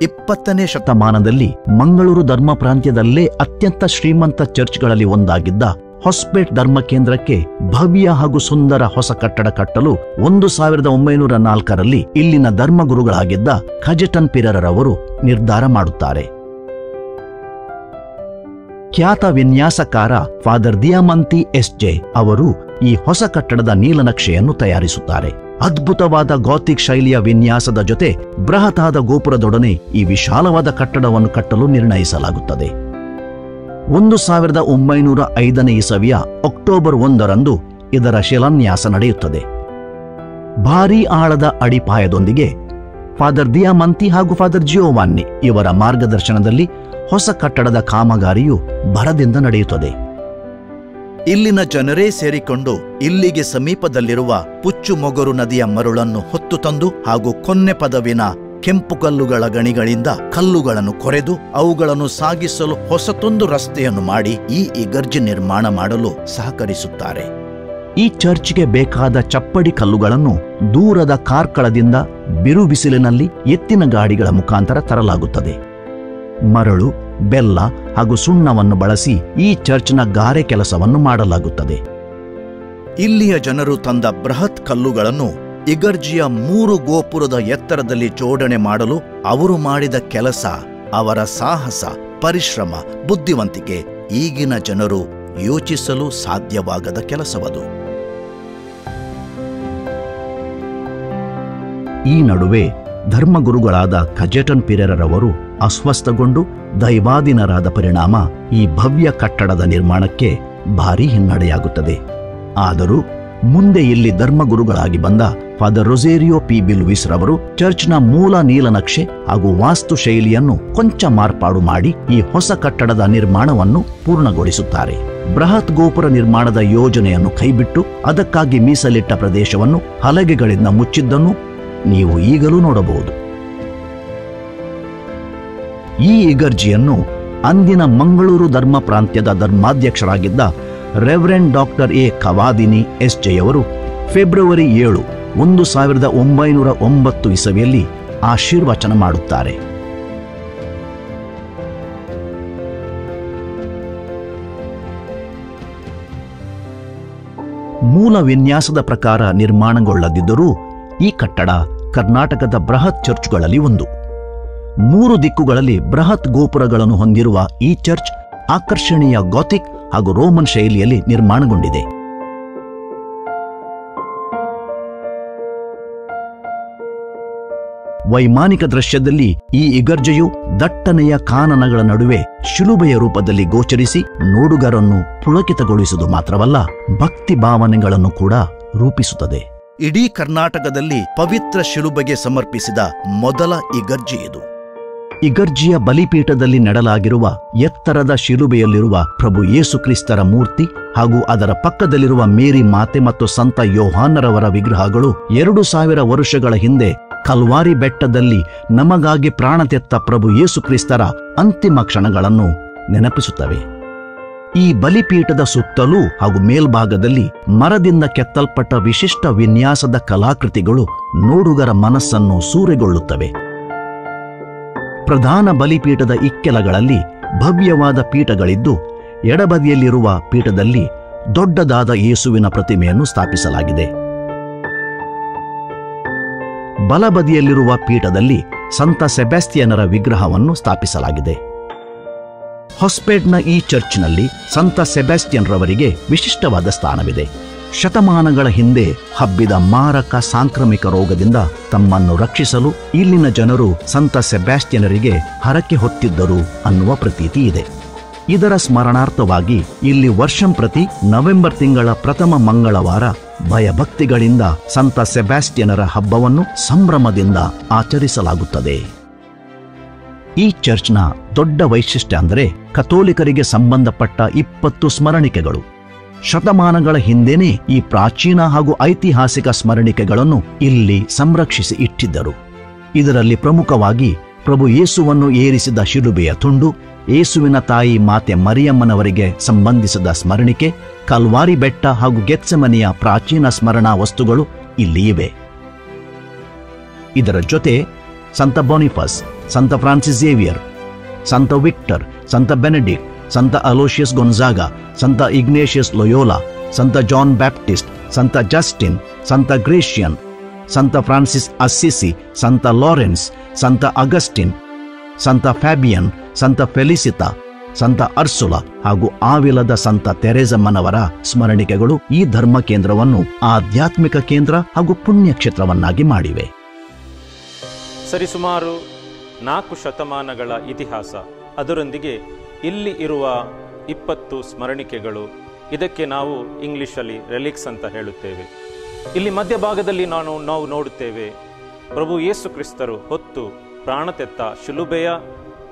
ಇಪ್ಪತ್ತನೇ ಶತಮಾನದಲ್ಲಿ ಮಂಗಳೂರು ಧರ್ಮ ಪ್ರಾಂತ್ಯದಲ್ಲೇ ಅತ್ಯಂತ ಶ್ರೀಮಂತ ಚರ್ಚ್ಗಳಲ್ಲಿ ಒಂದಾಗಿದ್ದ ಹೊಸ್ಪೇಟ್ ಧರ್ಮ ಕೇಂದ್ರಕ್ಕೆ ಭವ್ಯ ಹಾಗೂ ಸುಂದರ ಹೊಸ ಕಟ್ಟಡ ಕಟ್ಟಲು ಒಂದು ಸಾವಿರದ ಒಂಬೈನೂರ ನಾಲ್ಕರಲ್ಲಿ ಇಲ್ಲಿನ ಧರ್ಮಗುರುಗಳಾಗಿದ್ದ ಖಜಟನ್ ಪಿರರವರು ನಿರ್ಧಾರ ಮಾಡುತ್ತಾರೆ. ಖ್ಯಾತ ವಿನ್ಯಾಸಕಾರ ಫಾದರ್ ದಿಯಾಮಂತಿ ಎಸ್ ಜೆ ಅವರು ಈ ಹೊಸ ಕಟ್ಟಡದ ನೀಲನಕ್ಷೆಯನ್ನು ತಯಾರಿಸುತ್ತಾರೆ. ಅದ್ಭುತವಾದ ಗಾತಿಕ್ ಶೈಲಿಯ ವಿನ್ಯಾಸದ ಜೊತೆ ಬೃಹತಾದ ಗೋಪುರದೊಡನೆ ಈ ವಿಶಾಲವಾದ ಕಟ್ಟಡವನ್ನು ಕಟ್ಟಲು ನಿರ್ಣಯಿಸಲಾಗುತ್ತದೆ. ಒಂದು ಸಾವಿರದ ಒಂಬೈನೂರ ಐದನೇ ಇಸವಿಯ ಅಕ್ಟೋಬರ್ ಒಂದರಂದು ಇದರ ಶಿಲಾನ್ಯಾಸ ನಡೆಯುತ್ತದೆ. ಭಾರೀ ಆಳದ ಅಡಿಪಾಯದೊಂದಿಗೆ ಫಾದರ್ ದಿಯಾಮಂತಿ ಹಾಗೂ ಫಾದರ್ ಜಿಯೋವಾನ್ನಿ ಇವರ ಮಾರ್ಗದರ್ಶನದಲ್ಲಿ ಹೊಸ ಕಟ್ಟಡದ ಕಾಮಗಾರಿಯು ಭರದಿಂದ ನಡೆಯುತ್ತದೆ. ಇಲ್ಲಿನ ಜನರೇ ಸೇರಿಕೊಂಡು ಇಲ್ಲಿಗೆ ಸಮೀಪದಲ್ಲಿರುವ ಪುಚ್ಚುಮೊಗರು ನದಿಯ ಮರುಳನ್ನು ಹೊತ್ತು ತಂದು ಹಾಗೂ ಕೊನ್ನೆ ಪದವಿನ ಕೆಂಪು ಕಲ್ಲುಗಳ ಗಣಿಗಳಿಂದ ಕಲ್ಲುಗಳನ್ನು ಕೊರೆದು ಅವುಗಳನ್ನು ಸಾಗಿಸಲು ಹೊಸತೊಂದು ರಸ್ತೆಯನ್ನು ಮಾಡಿ ಈ ಇಗರ್ಜಿ ನಿರ್ಮಾಣ ಮಾಡಲು ಸಹಕರಿಸುತ್ತಾರೆ. ಈ ಚರ್ಚ್ಗೆ ಬೇಕಾದ ಚಪ್ಪಡಿ ಕಲ್ಲುಗಳನ್ನು ದೂರದ ಕಾರ್ಕಳದಿಂದ ಬಿರುಬಿಸಿಲಿನಲ್ಲಿ ಎತ್ತಿನ ಗಾಡಿಗಳ ಮುಖಾಂತರ ತರಲಾಗುತ್ತದೆ. ಮರಳು ಬೆಲ್ಲ ಹಾಗೂ ಸುಣ್ಣವನ್ನು ಬಳಸಿ ಈ ಚರ್ಚ್ನ ಗಾರೆ ಕೆಲಸವನ್ನು ಮಾಡಲಾಗುತ್ತದೆ. ಇಲ್ಲಿಯ ಜನರು ತಂದ ಬೃಹತ್ ಕಲ್ಲುಗಳನ್ನು ಇಗರ್ಜಿಯ ಮೂರು ಗೋಪುರದ ಎತ್ತರದಲ್ಲಿ ಜೋಡಣೆ ಮಾಡಲು ಅವರು ಮಾಡಿದ ಕೆಲಸ ಅವರ ಸಾಹಸ ಪರಿಶ್ರಮ ಬುದ್ಧಿವಂತಿಕೆ ಈಗಿನ ಜನರು ಯೋಚಿಸಲು ಸಾಧ್ಯವಾಗದ ಕೆಲಸವದು. ಈ ನಡುವೆ ಧರ್ಮಗುರುಗಳಾದ ಖಜೆಟನ್ ಪಿರರವರು ಅಸ್ವಸ್ಥಗೊಂಡು ದೈವಾಧೀನರಾದ ಪರಿಣಾಮ ಈ ಭವ್ಯ ಕಟ್ಟಡದ ನಿರ್ಮಾಣಕ್ಕೆ ಭಾರೀ ಹಿನ್ನಡೆಯಾಗುತ್ತದೆ. ಆದರೂ ಮುಂದೆ ಇಲ್ಲಿ ಧರ್ಮಗುರುಗಳಾಗಿ ಬಂದ ಫಾದರ್ ರೊಸೇರಿಯೋ ಪಿ. ಬಿಲ್ವಿಸ್ ರವರು ಚರ್ಚ್ನ ಮೂಲ ನೀಲನಕ್ಷೆ ಹಾಗೂ ವಾಸ್ತು ಶೈಲಿಯನ್ನು ಕೊಂಚ ಮಾರ್ಪಾಡು ಮಾಡಿ ಈ ಹೊಸ ಕಟ್ಟಡದ ನಿರ್ಮಾಣವನ್ನು ಪೂರ್ಣಗೊಳಿಸುತ್ತಾರೆ. ಬೃಹತ್ ಗೋಪುರ ನಿರ್ಮಾಣದ ಯೋಜನೆಯನ್ನು ಕೈಬಿಟ್ಟು ಅದಕ್ಕಾಗಿ ಮೀಸಲಿಟ್ಟ ಪ್ರದೇಶವನ್ನು ಹಲಗೆಗಳಿಂದ ಮುಚ್ಚಿದ್ದನ್ನು ನೀವು ಈಗಲೂ ನೋಡಬಹುದು. ಈ ಇಗರ್ಜಿಯನ್ನು ಅಂದಿನ ಮಂಗಳೂರು ಧರ್ಮ ಪ್ರಾಂತ್ಯದ ಧರ್ಮಾಧ್ಯಕ್ಷರಾಗಿದ್ದ Reverend Doctor A Cavadini S J ಅವರು ಫೆಬ್ರವರಿ ಏಳು, ಒಂದು ಸಾವಿರದ ಒಂಬೈನೂರ ಒಂಬತ್ತು ಇಸವಿಯಲ್ಲಿ ಆಶೀರ್ವಚನ ಮಾಡುತ್ತಾರೆ. ಮೂಲ ವಿನ್ಯಾಸದ ಪ್ರಕಾರ ನಿರ್ಮಾಣಗೊಳ್ಳದಿದ್ದರೂ ಈ ಕಟ್ಟಡ ಕರ್ನಾಟಕದ ಬೃಹತ್ ಚರ್ಚ್ಗಳಲ್ಲಿ ಒಂದು. ಮೂರು ದಿಕ್ಕುಗಳಲ್ಲಿ ಬೃಹತ್ ಗೋಪುರಗಳನ್ನು ಹೊಂದಿರುವ ಈ ಚರ್ಚ್ ಆಕರ್ಷಣೀಯ ಗಾಥಿಕ್ ಹಾಗೂ ರೋಮನ್ ಶೈಲಿಯಲ್ಲಿ ನಿರ್ಮಾಣಗೊಂಡಿದೆ. ವೈಮಾನಿಕ ದೃಶ್ಯದಲ್ಲಿ ಈ ಇಗರ್ಜೆಯು ದಟ್ಟನೆಯ ಕಾನನಗಳ ನಡುವೆ ಶಿಲುಬೆಯ ರೂಪದಲ್ಲಿ ಗೋಚರಿಸಿ ನೋಡುಗರನ್ನು ಪುಳಕಿತಗೊಳಿಸುವುದು ಮಾತ್ರವಲ್ಲ, ಭಕ್ತಿ ಭಾವನೆಗಳನ್ನು ಕೂಡ ರೂಪಿಸುತ್ತದೆ. ಇಡೀ ಕರ್ನಾಟಕದಲ್ಲಿ ಪವಿತ್ರ ಶಿಲುಬೆಗೆ ಸಮರ್ಪಿಸಿದ ಮೊದಲ ಇಗರ್ಜಿ ಇದು. ಇಗರ್ಜಿಯ ಬಲಿಪೀಠದಲ್ಲಿ ನೆಡಲಾಗಿರುವ ಎತ್ತರದ ಶಿಲುಬೆಯಲ್ಲಿರುವ ಪ್ರಭು ಯೇಸುಕ್ರಿಸ್ತರ ಮೂರ್ತಿ ಹಾಗೂ ಅದರ ಪಕ್ಕದಲ್ಲಿರುವ ಮೇರಿ ಮಾತೆ ಮತ್ತು ಸಂತ ಯೋಹಾನರವರ ವಿಗ್ರಹಗಳು ಎರಡು ಸಾವಿರ ವರ್ಷಗಳ ಹಿಂದೆ ಕಲ್ವಾರಿ ಬೆಟ್ಟದಲ್ಲಿ ನಮಗಾಗಿ ಪ್ರಾಣತೆತ್ತ ಪ್ರಭು ಯೇಸುಕ್ರಿಸ್ತರ ಅಂತಿಮ ಕ್ಷಣಗಳನ್ನು ನೆನಪಿಸುತ್ತವೆ. ಈ ಬಲಿಪೀಠದ ಸುತ್ತಲೂ ಹಾಗೂ ಮೇಲ್ಭಾಗದಲ್ಲಿ ಮರದಿಂದ ಕೆತ್ತಲ್ಪಟ್ಟ ವಿಶಿಷ್ಟ ವಿನ್ಯಾಸದ ಕಲಾಕೃತಿಗಳು ನೋಡುಗರ ಮನಸ್ಸನ್ನು ಸೂರೆಗೊಳ್ಳುತ್ತವೆ. ಪ್ರಧಾನ ಬಲಿಪೀಠದ ಇಕ್ಕೆಲಗಳಲ್ಲಿ ಭವ್ಯವಾದ ಪೀಠಗಳಿದ್ದು, ಎಡಬದಿಯಲ್ಲಿರುವ ಪೀಠದಲ್ಲಿ ದೊಡ್ಡದಾದ ಯೇಸುವಿನ ಪ್ರತಿಮೆಯನ್ನು ಸ್ಥಾಪಿಸಲಾಗಿದೆ. ಬಲಬದಿಯಲ್ಲಿರುವ ಪೀಠದಲ್ಲಿ ಸಂತ ಸೆಬಾಸ್ತಿಯನರ ವಿಗ್ರಹವನ್ನು ಸ್ಥಾಪಿಸಲಾಗಿದೆ. ಹೊಸ್ಪೇಟ್ನ ಈ ಚರ್ಚ್ನಲ್ಲಿ ಸಂತ ಸೆಬಾಸ್ಟಿಯನ್ ರವರಿಗೆ ವಿಶಿಷ್ಟವಾದ ಸ್ಥಾನವಿದೆ. ಶತಮಾನಗಳ ಹಿಂದೆ ಹಬ್ಬಿದ ಮಾರಕ ಸಾಂಕ್ರಾಮಿಕ ರೋಗದಿಂದ ತಮ್ಮನ್ನು ರಕ್ಷಿಸಲು ಇಲ್ಲಿನ ಜನರು ಸಂತ ಸೆಬ್ಯಾಸ್ಟಿಯನರಿಗೆ ಹರಕೆ ಹೊತ್ತಿದ್ದರು ಅನ್ನುವ ಪ್ರತೀತಿ ಇದೆ. ಇದರ ಸ್ಮರಣಾರ್ಥವಾಗಿ ಇಲ್ಲಿ ವರ್ಷಂ ಪ್ರತಿ ನವೆಂಬರ್ ತಿಂಗಳ ಪ್ರಥಮ ಮಂಗಳವಾರ ಭಯಭಕ್ತಿಗಳಿಂದ ಸಂತ ಸೆಬ್ಯಾಸ್ಟಿಯನರ ಹಬ್ಬವನ್ನು ಸಂಭ್ರಮದಿಂದ ಆಚರಿಸಲಾಗುತ್ತದೆ. ಈ ಚರ್ಚ್ನ ದೊಡ್ಡ ವೈಶಿಷ್ಟ್ಯ ಅಂದರೆ ಕಥೋಲಿಕರಿಗೆ ಸಂಬಂಧಪಟ್ಟ ಇಪ್ಪತ್ತು ಸ್ಮರಣಿಕೆಗಳು. ಶತಮಾನಗಳ ಹಿಂದೆನೇ ಈ ಪ್ರಾಚೀನ ಹಾಗೂ ಐತಿಹಾಸಿಕ ಸ್ಮರಣಿಕೆಗಳನ್ನು ಇಲ್ಲಿ ಸಂರಕ್ಷಿಸಿ ಇಟ್ಟಿದ್ದರು. ಇದರಲ್ಲಿ ಪ್ರಮುಖವಾಗಿ ಪ್ರಭು ಯೇಸುವನ್ನು ಏರಿಸಿದ ಶಿಲುಬೆಯ ತುಂಡು, ಯೇಸುವಿನ ತಾಯಿ ಮಾತೆ ಮರಿಯಮ್ಮನವರಿಗೆ ಸಂಬಂಧಿಸಿದ ಸ್ಮರಣಿಕೆ, ಕಲ್ವಾರಿ ಬೆಟ್ಟ ಹಾಗೂ ಗೆತ್ಸೆಮನೆಯ ಪ್ರಾಚೀನ ಸ್ಮರಣಾ ವಸ್ತುಗಳು ಇಲ್ಲಿ ಇವೆ ಇದರ ಜೊತೆ ಸಂತ ಬೋನಿಫಸ್, ಸಂತ ಫ್ರಾನ್ಸಿಸ್ ಜೇವಿಯರ್, ಸಂತ ವಿಕ್ಟರ್, ಸಂತ ಬೆನೆಡಿಕ್ಟ್ ಸಂತ ಅಲೋಷಿಯಸ್ ಗೊನ್ಜಾಗ ಸಂತ ಇಗ್ನೇಷಿಯಸ್ ಲೊಯೋಲಾ ಸಂತ ಜಾನ್ ಬ್ಯಾಪ್ಟಿಸ್ಟ್ ಸಂತ ಜಸ್ಟಿನ್ ಸಂತ ಗ್ರೇಷಿಯನ್ ಸಂತ ಫ್ರಾನ್ಸಿಸ್ ಅಸ್ಸಿಸಿ ಸಂತ ಲಾರೆನ್ಸ್ ಸಂತ ಅಗಸ್ಟಿನ್ ಸಂತ ಫ್ಯಾಬಿಯನ್ ಸಂತ ಫೆಲಿಸಿತಾ ಸಂತ ಅರ್ಸುಲ ಹಾಗೂ ಆವಿಲದ ಸಂತ ತೆರೆಸಮ್ಮನವರ ಸ್ಮರಣಿಕೆಗಳು ಈ ಧರ್ಮ ಕೇಂದ್ರವನ್ನು ಆಧ್ಯಾತ್ಮಿಕ ಕೇಂದ್ರ ಹಾಗೂ ಪುಣ್ಯಕ್ಷೇತ್ರವನ್ನಾಗಿ ಮಾಡಿವೆ. ಸರಿಸುಮಾರು ನಾಲ್ಕು ಶತಮಾನಗಳ ಇತಿಹಾಸ ಅದರೊಂದಿಗೆ ಇಲ್ಲಿ ಇರುವ ಇಪ್ಪತ್ತು ಸ್ಮರಣಿಕೆಗಳು, ಇದಕ್ಕೆ ನಾವು ಇಂಗ್ಲಿಷಲ್ಲಿ ರೆಲಿಕ್ಸ್ ಅಂತ ಹೇಳುತ್ತೇವೆ. ಇಲ್ಲಿ ಮಧ್ಯಭಾಗದಲ್ಲಿ ನಾನು ನಾವು ನೋಡುತ್ತೇವೆ, ಪ್ರಭು ಯೇಸು ಕ್ರಿಸ್ತರು ಹೊತ್ತು ಪ್ರಾಣತೆತ್ತ ಶಿಲುಬೆಯ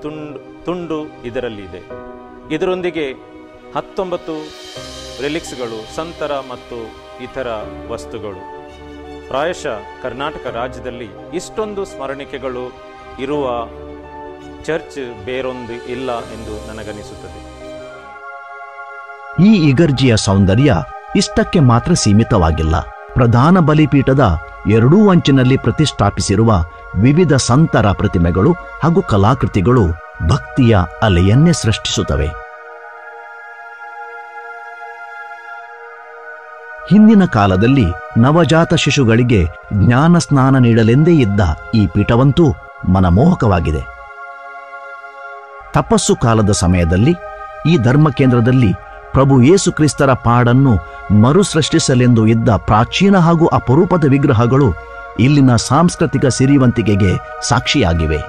ತುಂಡು ತುಂಡು ಇದರಲ್ಲಿದೆ. ಇದರೊಂದಿಗೆ ಹತ್ತೊಂಬತ್ತು ರೆಲಿಕ್ಸ್ಗಳು, ಸಂತರ ಮತ್ತು ಇತರ ವಸ್ತುಗಳು. ಪ್ರಾಯಶಃ ಕರ್ನಾಟಕ ರಾಜ್ಯದಲ್ಲಿ ಇಷ್ಟೊಂದು ಸ್ಮರಣಿಕೆಗಳು ಇರುವ ಚರ್ಚ್ ಬೇರೊಂದು ಇಲ್ಲ ಎಂದು ನನಗನಿಸುತ್ತದೆ. ಈ ಇಗರ್ಜಿಯ ಸೌಂದರ್ಯ ಇಷ್ಟಕ್ಕೆ ಮಾತ್ರ ಸೀಮಿತವಾಗಿಲ್ಲ. ಪ್ರಧಾನ ಬಲಿಪೀಠದ ಎರಡೂ ಅಂಚಿನಲ್ಲಿ ಪ್ರತಿಷ್ಠಾಪಿಸಿರುವ ವಿವಿಧ ಸಂತರ ಪ್ರತಿಮೆಗಳು ಹಾಗೂ ಕಲಾಕೃತಿಗಳು ಭಕ್ತಿಯ ಅಲೆಯನ್ನೇ ಸೃಷ್ಟಿಸುತ್ತವೆ. ಹಿಂದಿನ ಕಾಲದಲ್ಲಿ ನವಜಾತ ಶಿಶುಗಳಿಗೆ ಜ್ಞಾನ ಸ್ನಾನ ನೀಡಲೆಂದೇ ಇದ್ದ ಈ ಪೀಠವಂತೂ ಮನಮೋಹಕವಾಗಿದೆ. ತಪಸ್ಸು ಕಾಲದ ಸಮಯದಲ್ಲಿ ಈ ಧರ್ಮ ಕೇಂದ್ರದಲ್ಲಿ ಪ್ರಭು ಯೇಸು ಕ್ರಿಸ್ತರ ಪಾಡನ್ನು ಮರುಸೃಷ್ಟಿಸಲೆಂದು ಇದ್ದ ಪ್ರಾಚೀನ ಹಾಗೂ ಅಪರೂಪದ ವಿಗ್ರಹಗಳು ಇಲ್ಲಿನ ಸಾಂಸ್ಕೃತಿಕ ಸಿರಿವಂತಿಕೆಗೆ ಸಾಕ್ಷಿಯಾಗಿವೆ.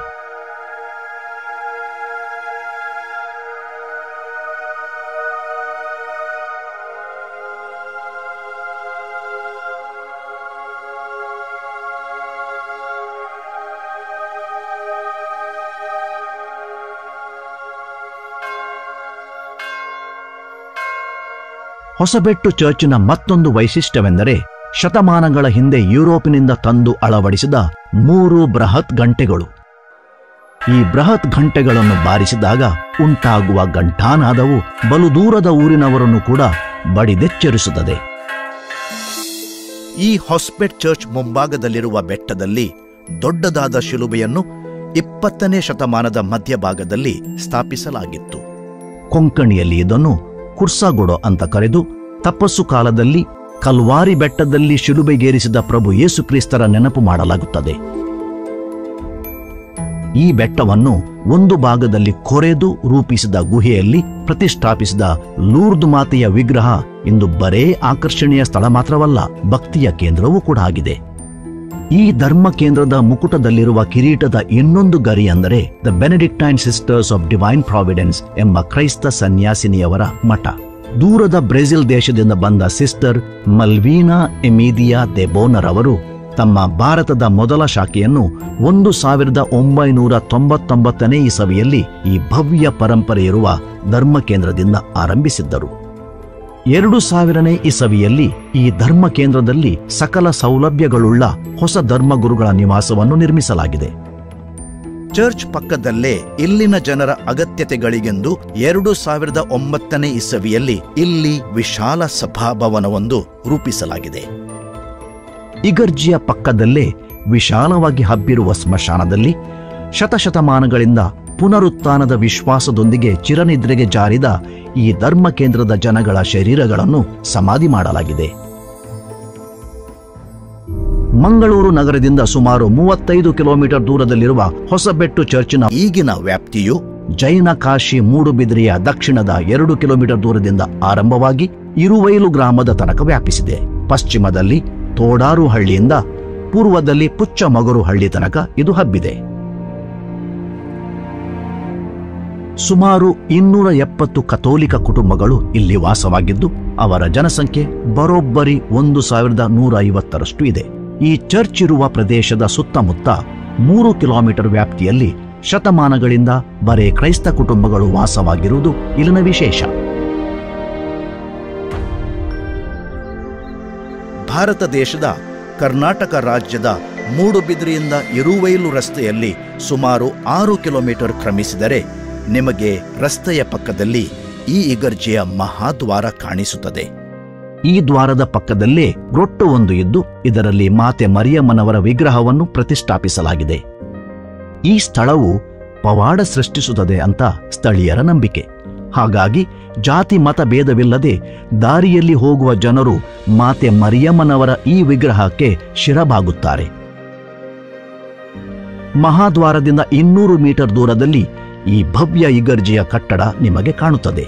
ಹೊಸಬೆಟ್ಟು ಚರ್ಚಿನ ಮತ್ತೊಂದು ವೈಶಿಷ್ಟ್ಯವೆಂದರೆ ಶತಮಾನಗಳ ಹಿಂದೆ ಯುರೋಪಿನಿಂದ ತಂದು ಅಳವಡಿಸಿದ ಮೂರು ಬೃಹತ್ ಗಂಟೆಗಳು. ಈ ಬೃಹತ್ ಗಂಟೆಗಳನ್ನು ಬಾರಿಸಿದಾಗ ಉಂಟಾಗುವ ಘಂಟಾನಾದವು ಬಲು ದೂರದ ಊರಿನವರನ್ನು ಕೂಡ ಬಡಿದೆಚ್ಚರಿಸುತ್ತದೆ. ಈ ಹಾಸ್ಪೆಟ್ ಚರ್ಚ್ ಮುಂಭಾಗದಲ್ಲಿರುವ ಬೆಟ್ಟದಲ್ಲಿ ದೊಡ್ಡದಾದ ಶಿಲುಬೆಯನ್ನು ಇಪ್ಪತ್ತನೇ ಶತಮಾನದ ಮಧ್ಯಭಾಗದಲ್ಲಿ ಸ್ಥಾಪಿಸಲಾಗಿತ್ತು. ಕೊಂಕಣಿಯಲ್ಲಿ ಇದನ್ನು ಕುರ್ಸಾಗೊಡೋ ಅಂತ ಕರೆದು ತಪಸ್ಸು ಕಾಲದಲ್ಲಿ ಕಲ್ವಾರಿ ಬೆಟ್ಟದಲ್ಲಿ ಶಿಲುಬೆಗೇರಿಸಿದ ಪ್ರಭು ಯೇಸು ಕ್ರಿಸ್ತರ ನೆನಪು ಮಾಡಲಾಗುತ್ತದೆ. ಈ ಬೆಟ್ಟವನ್ನು ಒಂದು ಭಾಗದಲ್ಲಿ ಕೊರೆದು ರೂಪಿಸಿದ ಗುಹೆಯಲ್ಲಿ ಪ್ರತಿಷ್ಠಾಪಿಸಿದ ಲೂರ್ದು ಮಾತೆಯ ವಿಗ್ರಹ ಇಂದು ಬರೇ ಆಕರ್ಷಣೀಯ ಸ್ಥಳ ಮಾತ್ರವಲ್ಲ, ಭಕ್ತಿಯ ಕೇಂದ್ರವೂ ಕೂಡ ಆಗಿದೆ. ಈ ಧರ್ಮ ಕೇಂದ್ರದ ಮುಕುಟದಲ್ಲಿರುವ ಕಿರೀಟದ ಇನ್ನೊಂದು ಗರಿ ಅಂದರೆ the Benedictine Sisters of Divine Providence ಎಂಬ ಕ್ರೈಸ್ತ ಸನ್ಯಾಸಿನಿಯವರ ಮಠ. ದೂರದ ಬ್ರೆಜಿಲ್ ದೇಶದಿಂದ ಬಂದ ಸಿಸ್ಟರ್ ಮಲ್ವೀನಾ ಎಮೀದಿಯಾ ದೆಬೋನರ್ ಅವರು ತಮ್ಮ ಭಾರತದ ಮೊದಲ ಶಾಖೆಯನ್ನು ಒಂದು ಸಾವಿರದ ಒಂಬೈನೂರ ತೊಂಬತ್ತೊಂಬತ್ತನೇ ಇಸವಿಯಲ್ಲಿ ಈ ಭವ್ಯ ಪರಂಪರೆಯಿರುವ ಧರ್ಮ ಕೇಂದ್ರದಿಂದ ಆರಂಭಿಸಿದ್ದರು. ಎರಡು ಸಾವಿರನೇ ಇಸವಿಯಲ್ಲಿ ಈ ಧರ್ಮ ಕೇಂದ್ರದಲ್ಲಿ ಸಕಲ ಸೌಲಭ್ಯಗಳುಳ್ಳ ಹೊಸ ಧರ್ಮಗುರುಗಳ ನಿವಾಸವನ್ನು ನಿರ್ಮಿಸಲಾಗಿದೆ. ಚರ್ಚ್ ಪಕ್ಕದಲ್ಲೇ ಇಲ್ಲಿನ ಜನರ ಅಗತ್ಯತೆಗಳಿಗೆಂದು ಎರಡು ಸಾವಿರದ ಒಂಬತ್ತನೇ ಇಸವಿಯಲ್ಲಿ ಇಲ್ಲಿ ವಿಶಾಲ ಸಭಾಭವನವೊಂದು ರೂಪಿಸಲಾಗಿದೆ. ಇಗರ್ಜಿಯ ಪಕ್ಕದಲ್ಲೇ ವಿಶಾಲವಾಗಿ ಹಬ್ಬಿರುವ ಸ್ಮಶಾನದಲ್ಲಿ ಶತಶತಮಾನಗಳಿಂದ ಪುನರುತ್ಥಾನದ ವಿಶ್ವಾಸದೊಂದಿಗೆ ಚಿರನಿದ್ರೆಗೆ ಜಾರಿದ ಈ ಧರ್ಮ ಕೇಂದ್ರದ ಜನಗಳ ಶರೀರಗಳನ್ನು ಸಮಾಧಿ ಮಾಡಲಾಗಿದೆ. ಮಂಗಳೂರು ನಗರದಿಂದ ಸುಮಾರು ಮೂವತ್ತೈದು ಕಿಲೋಮೀಟರ್ ದೂರದಲ್ಲಿರುವ ಹೊಸಬೆಟ್ಟು ಚರ್ಚಿನ ಈಗಿನ ವ್ಯಾಪ್ತಿಯು ಜೈನ ಕಾಶಿ ಮೂಡುಬಿದ್ರಿಯ ದಕ್ಷಿಣದ ಎರಡು ಕಿಲೋಮೀಟರ್ ದೂರದಿಂದ ಆರಂಭವಾಗಿ ಇರುವೈಲು ಗ್ರಾಮದ ತನಕ ವ್ಯಾಪಿಸಿದೆ. ಪಶ್ಚಿಮದಲ್ಲಿ ತೋಡಾರು ಹಳ್ಳಿಯಿಂದ ಪೂರ್ವದಲ್ಲಿ ಪುಚ್ಚಮಗರು ಹಳ್ಳಿ ತನಕ ಇದು ಹಬ್ಬಿದೆ. ಸುಮಾರು ಇನ್ನೂರ ಎಪ್ಪತ್ತು ಕಥೋಲಿಕ ಕುಟುಂಬಗಳು ಇಲ್ಲಿ ವಾಸವಾಗಿದ್ದು, ಅವರ ಜನಸಂಖ್ಯೆ ಬರೋಬ್ಬರಿ ಒಂದು ಸಾವಿರದ ನೂರ ಐವತ್ತರಷ್ಟು ಇದೆ. ಈ ಚರ್ಚ್ ಇರುವ ಪ್ರದೇಶದ ಸುತ್ತಮುತ್ತ ಮೂರು ಕಿಲೋಮೀಟರ್ ವ್ಯಾಪ್ತಿಯಲ್ಲಿ ಶತಮಾನಗಳಿಂದ ಬರೇ ಕ್ರೈಸ್ತ ಕುಟುಂಬಗಳು ವಾಸವಾಗಿರುವುದು ಇಲ್ಲಿನ ವಿಶೇಷ. ಭಾರತ ದೇಶದ ಕರ್ನಾಟಕ ರಾಜ್ಯದ ಮೂಡುಬಿದ್ರಿಯಿಂದ ಇರುವೈಲು ರಸ್ತೆಯಲ್ಲಿ ಸುಮಾರು ಆರು ಕಿಲೋಮೀಟರ್ ಕ್ರಮಿಸಿದರೆ ನಿಮಗೆ ರಸ್ತೆಯ ಪಕ್ಕದಲ್ಲಿ ಈ ಇಗರ್ಜಿಯ ಮಹಾದ್ವಾರ ಕಾಣಿಸುತ್ತದೆ. ಈ ದ್ವಾರದ ಪಕ್ಕದಲ್ಲೇ ರೊಟ್ಟು ಒಂದು ಇದ್ದು ಇದರಲ್ಲಿ ಮಾತೆ ಮರಿಯಮ್ಮನವರ ವಿಗ್ರಹವನ್ನು ಪ್ರತಿಷ್ಠಾಪಿಸಲಾಗಿದೆ. ಈ ಸ್ಥಳವು ಪವಾಡ ಸೃಷ್ಟಿಸುತ್ತದೆ ಅಂತ ಸ್ಥಳೀಯರ ನಂಬಿಕೆ. ಹಾಗಾಗಿ ಜಾತಿ ಮತ ಭೇದವಿಲ್ಲದೆ ದಾರಿಯಲ್ಲಿ ಹೋಗುವ ಜನರು ಮಾತೆ ಮರಿಯಮ್ಮನವರ ಈ ವಿಗ್ರಹಕ್ಕೆ ಶಿರಬಾಗುತ್ತಾರೆ. ಮಹಾದ್ವಾರದಿಂದ ಇನ್ನೂರು ಮೀಟರ್ ದೂರದಲ್ಲಿ ಈ ಭವ್ಯ ಇಗರ್ಜಿಯ ಕಟ್ಟಡ ನಿಮಗೆ ಕಾಣುತ್ತದೆ.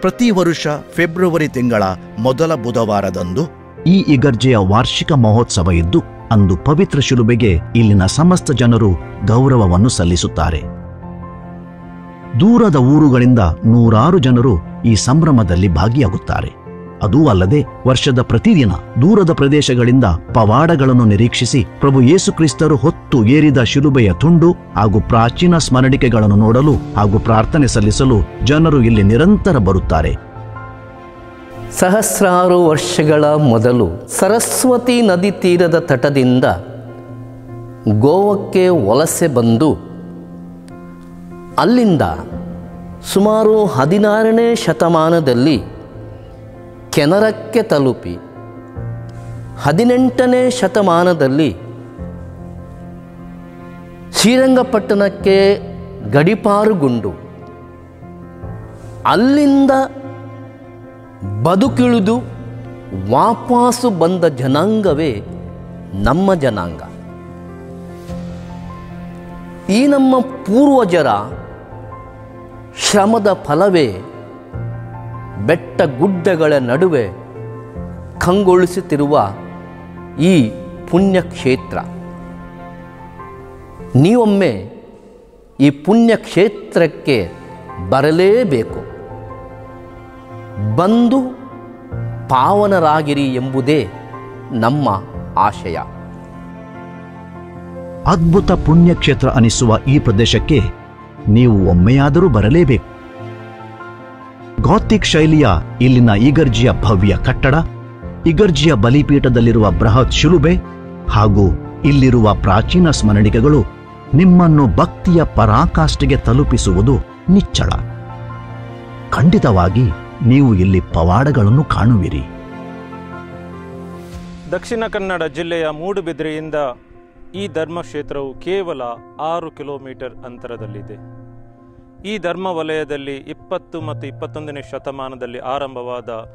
ಪ್ರತಿ ವರ್ಷ ಫೆಬ್ರವರಿ ತಿಂಗಳ ಮೊದಲ ಬುಧವಾರದಂದು ಈ ಇಗರ್ಜೆಯ ವಾರ್ಷಿಕ ಮಹೋತ್ಸವ ಇದ್ದು ಅಂದು ಪವಿತ್ರ ಶಿಲುಬೆಗೆ ಇಲ್ಲಿನ ಸಮಸ್ತ ಜನರು ಗೌರವವನ್ನು ಸಲ್ಲಿಸುತ್ತಾರೆ. ದೂರದ ಊರುಗಳಿಂದ ನೂರಾರು ಜನರು ಈ ಸಂಭ್ರಮದಲ್ಲಿ ಭಾಗಿಯಾಗುತ್ತಾರೆ. ಅದೂ ಅಲ್ಲದೆ ವರ್ಷದ ಪ್ರತಿದಿನ ದೂರದ ಪ್ರದೇಶಗಳಿಂದ ಪವಾಡಗಳನ್ನು ನಿರೀಕ್ಷಿಸಿ ಪ್ರಭು ಯೇಸುಕ್ರಿಸ್ತರು ಹೊತ್ತು ಏರಿದ ಶಿಲುಬೆಯ ತುಂಡು ಹಾಗೂ ಪ್ರಾಚೀನ ಸ್ಮರಣಿಕೆಗಳನ್ನು ನೋಡಲು ಹಾಗೂ ಪ್ರಾರ್ಥನೆ ಸಲ್ಲಿಸಲು ಜನರು ಇಲ್ಲಿ ನಿರಂತರ ಬರುತ್ತಾರೆ. ಸಹಸ್ರಾರು ವರ್ಷಗಳ ಮೊದಲು ಸರಸ್ವತಿ ನದಿ ತೀರದ ತಟದಿಂದ ಗೋವಕ್ಕೆ ವಲಸೆ ಬಂದು ಅಲ್ಲಿಂದ ಸುಮಾರು ಹದಿನಾರನೇ ಶತಮಾನದಲ್ಲಿ ಕೆನರಕ್ಕೆ ತಲುಪಿ. ಹದಿನೆಂಟನೇ ಶತಮಾನದಲ್ಲಿ ಶ್ರೀರಂಗಪಟ್ಟಣಕ್ಕೆ ಗಡಿಪಾರುಗೊಂಡು ಅಲ್ಲಿಂದ ಬದುಕಿಳಿದು ವಾಪಾಸು ಬಂದ ಜನಾಂಗವೇ ನಮ್ಮ ಜನಾಂಗ. ಈ ನಮ್ಮ ಪೂರ್ವಜರ ಶ್ರಮದ ಫಲವೇ ಬೆಟ್ಟ ಗುಡ್ಡಗಳ ನಡುವೆ ಕಂಗೊಳಿಸುತ್ತಿರುವ ಈ ಪುಣ್ಯಕ್ಷೇತ್ರ. ನೀವೊಮ್ಮೆ ಈ ಪುಣ್ಯಕ್ಷೇತ್ರಕ್ಕೆ ಬರಲೇಬೇಕು. ಬಂದು ಪಾವನರಾಗಿರಿ ಎಂಬುದೇ ನಮ್ಮ ಆಶಯ. ಅದ್ಭುತ ಪುಣ್ಯಕ್ಷೇತ್ರ ಅನಿಸುವ ಈ ಪ್ರದೇಶಕ್ಕೆ ನೀವು ಒಮ್ಮೆಯಾದರೂ ಬರಲೇಬೇಕು. ಗಾತಿಕ್ ಶೈಲಿಯ ಇಲ್ಲಿನ ಇಗರ್ಜಿಯ ಭವ್ಯ ಕಟ್ಟಡ ಇಗರ್ಜಿಯ ಬಲಿಪೀಠದಲ್ಲಿರುವ ಬೃಹತ್ ಶಿಲುಬೆ ಹಾಗೂ ಇಲ್ಲಿರುವ ಪ್ರಾಚೀನ ಸ್ಮರಣಿಕೆಗಳು ನಿಮ್ಮನ್ನು ಭಕ್ತಿಯ ಪರಾಕಾಷ್ಠೆಗೆ ತಲುಪಿಸುವುದು ನಿಚ್ಚಳ. ಖಂಡಿತವಾಗಿ ನೀವು ಇಲ್ಲಿ ಪವಾಡಗಳನ್ನು ಕಾಣುವಿರಿ. ದಕ್ಷಿಣ ಕನ್ನಡ ಜಿಲ್ಲೆಯ ಮೂಡುಬಿದ್ರೆಯಿಂದ ಈ ಧರ್ಮಕ್ಷೇತ್ರವು ಕೇವಲ ಆರು ಕಿಲೋಮೀಟರ್ ಅಂತರದಲ್ಲಿದೆ. ಈ ಧರ್ಮ ವಲಯದಲ್ಲಿ ಇಪ್ಪತ್ತು ಮತ್ತು ಇಪ್ಪತ್ತೊಂದನೇ ಶತಮಾನದಲ್ಲಿ ಆರಂಭವಾದ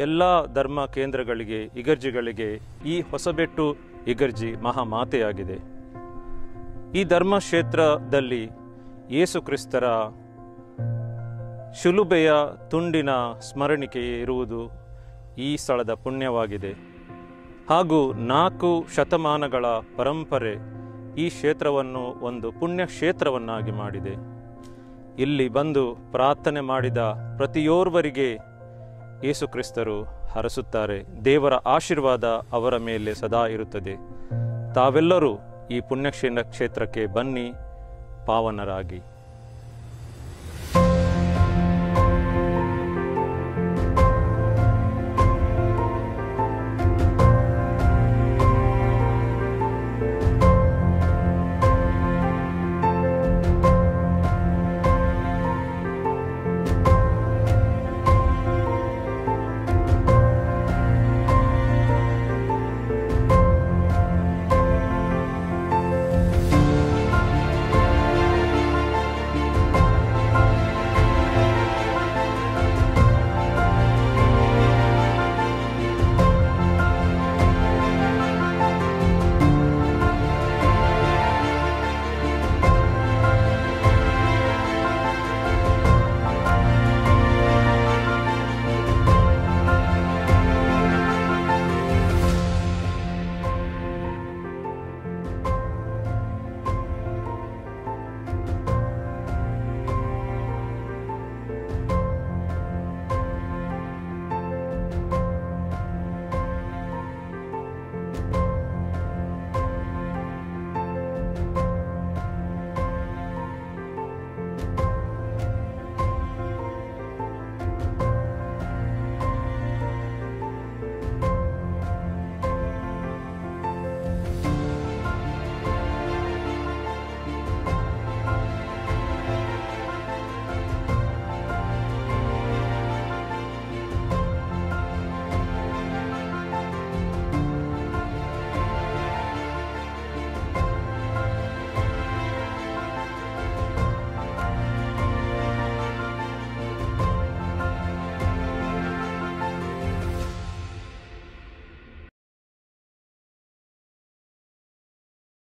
ಎಲ್ಲ ಧರ್ಮ ಕೇಂದ್ರಗಳಿಗೆ, ಇಗರ್ಜಿಗಳಿಗೆ ಈ ಹೊಸಬೆಟ್ಟು ಇಗರ್ಜಿ ಮಹಾಮಾತೆಯಾಗಿದೆ. ಈ ಧರ್ಮಕ್ಷೇತ್ರದಲ್ಲಿ ಯೇಸು ಕ್ರಿಸ್ತರ ಶುಲುಬೆಯ ತುಂಡಿನ ಸ್ಮರಣಿಕೆ ಇರುವುದು ಈ ಸ್ಥಳದ ಪುಣ್ಯವಾಗಿದೆ. ಹಾಗೂ ನಾಲ್ಕು ಶತಮಾನಗಳ ಪರಂಪರೆ ಈ ಕ್ಷೇತ್ರವನ್ನು ಒಂದು ಪುಣ್ಯ ಕ್ಷೇತ್ರವನ್ನಾಗಿ ಮಾಡಿದೆ. ಇಲ್ಲಿ ಬಂದು ಪ್ರಾರ್ಥನೆ ಮಾಡಿದ ಪ್ರತಿಯೋರ್ವರಿಗೆ ಯೇಸು ಕ್ರಿಸ್ತರು ಹರಸುತ್ತಾರೆ. ದೇವರ ಆಶೀರ್ವಾದ ಅವರ ಮೇಲೆ ಸದಾ ಇರುತ್ತದೆ. ತಾವೆಲ್ಲರೂ ಈ ಪುಣ್ಯಕ್ಷೇತ್ರ ಕ್ಷೇತ್ರಕ್ಕೆ ಬನ್ನಿ, ಪಾವನರಾಗಿ.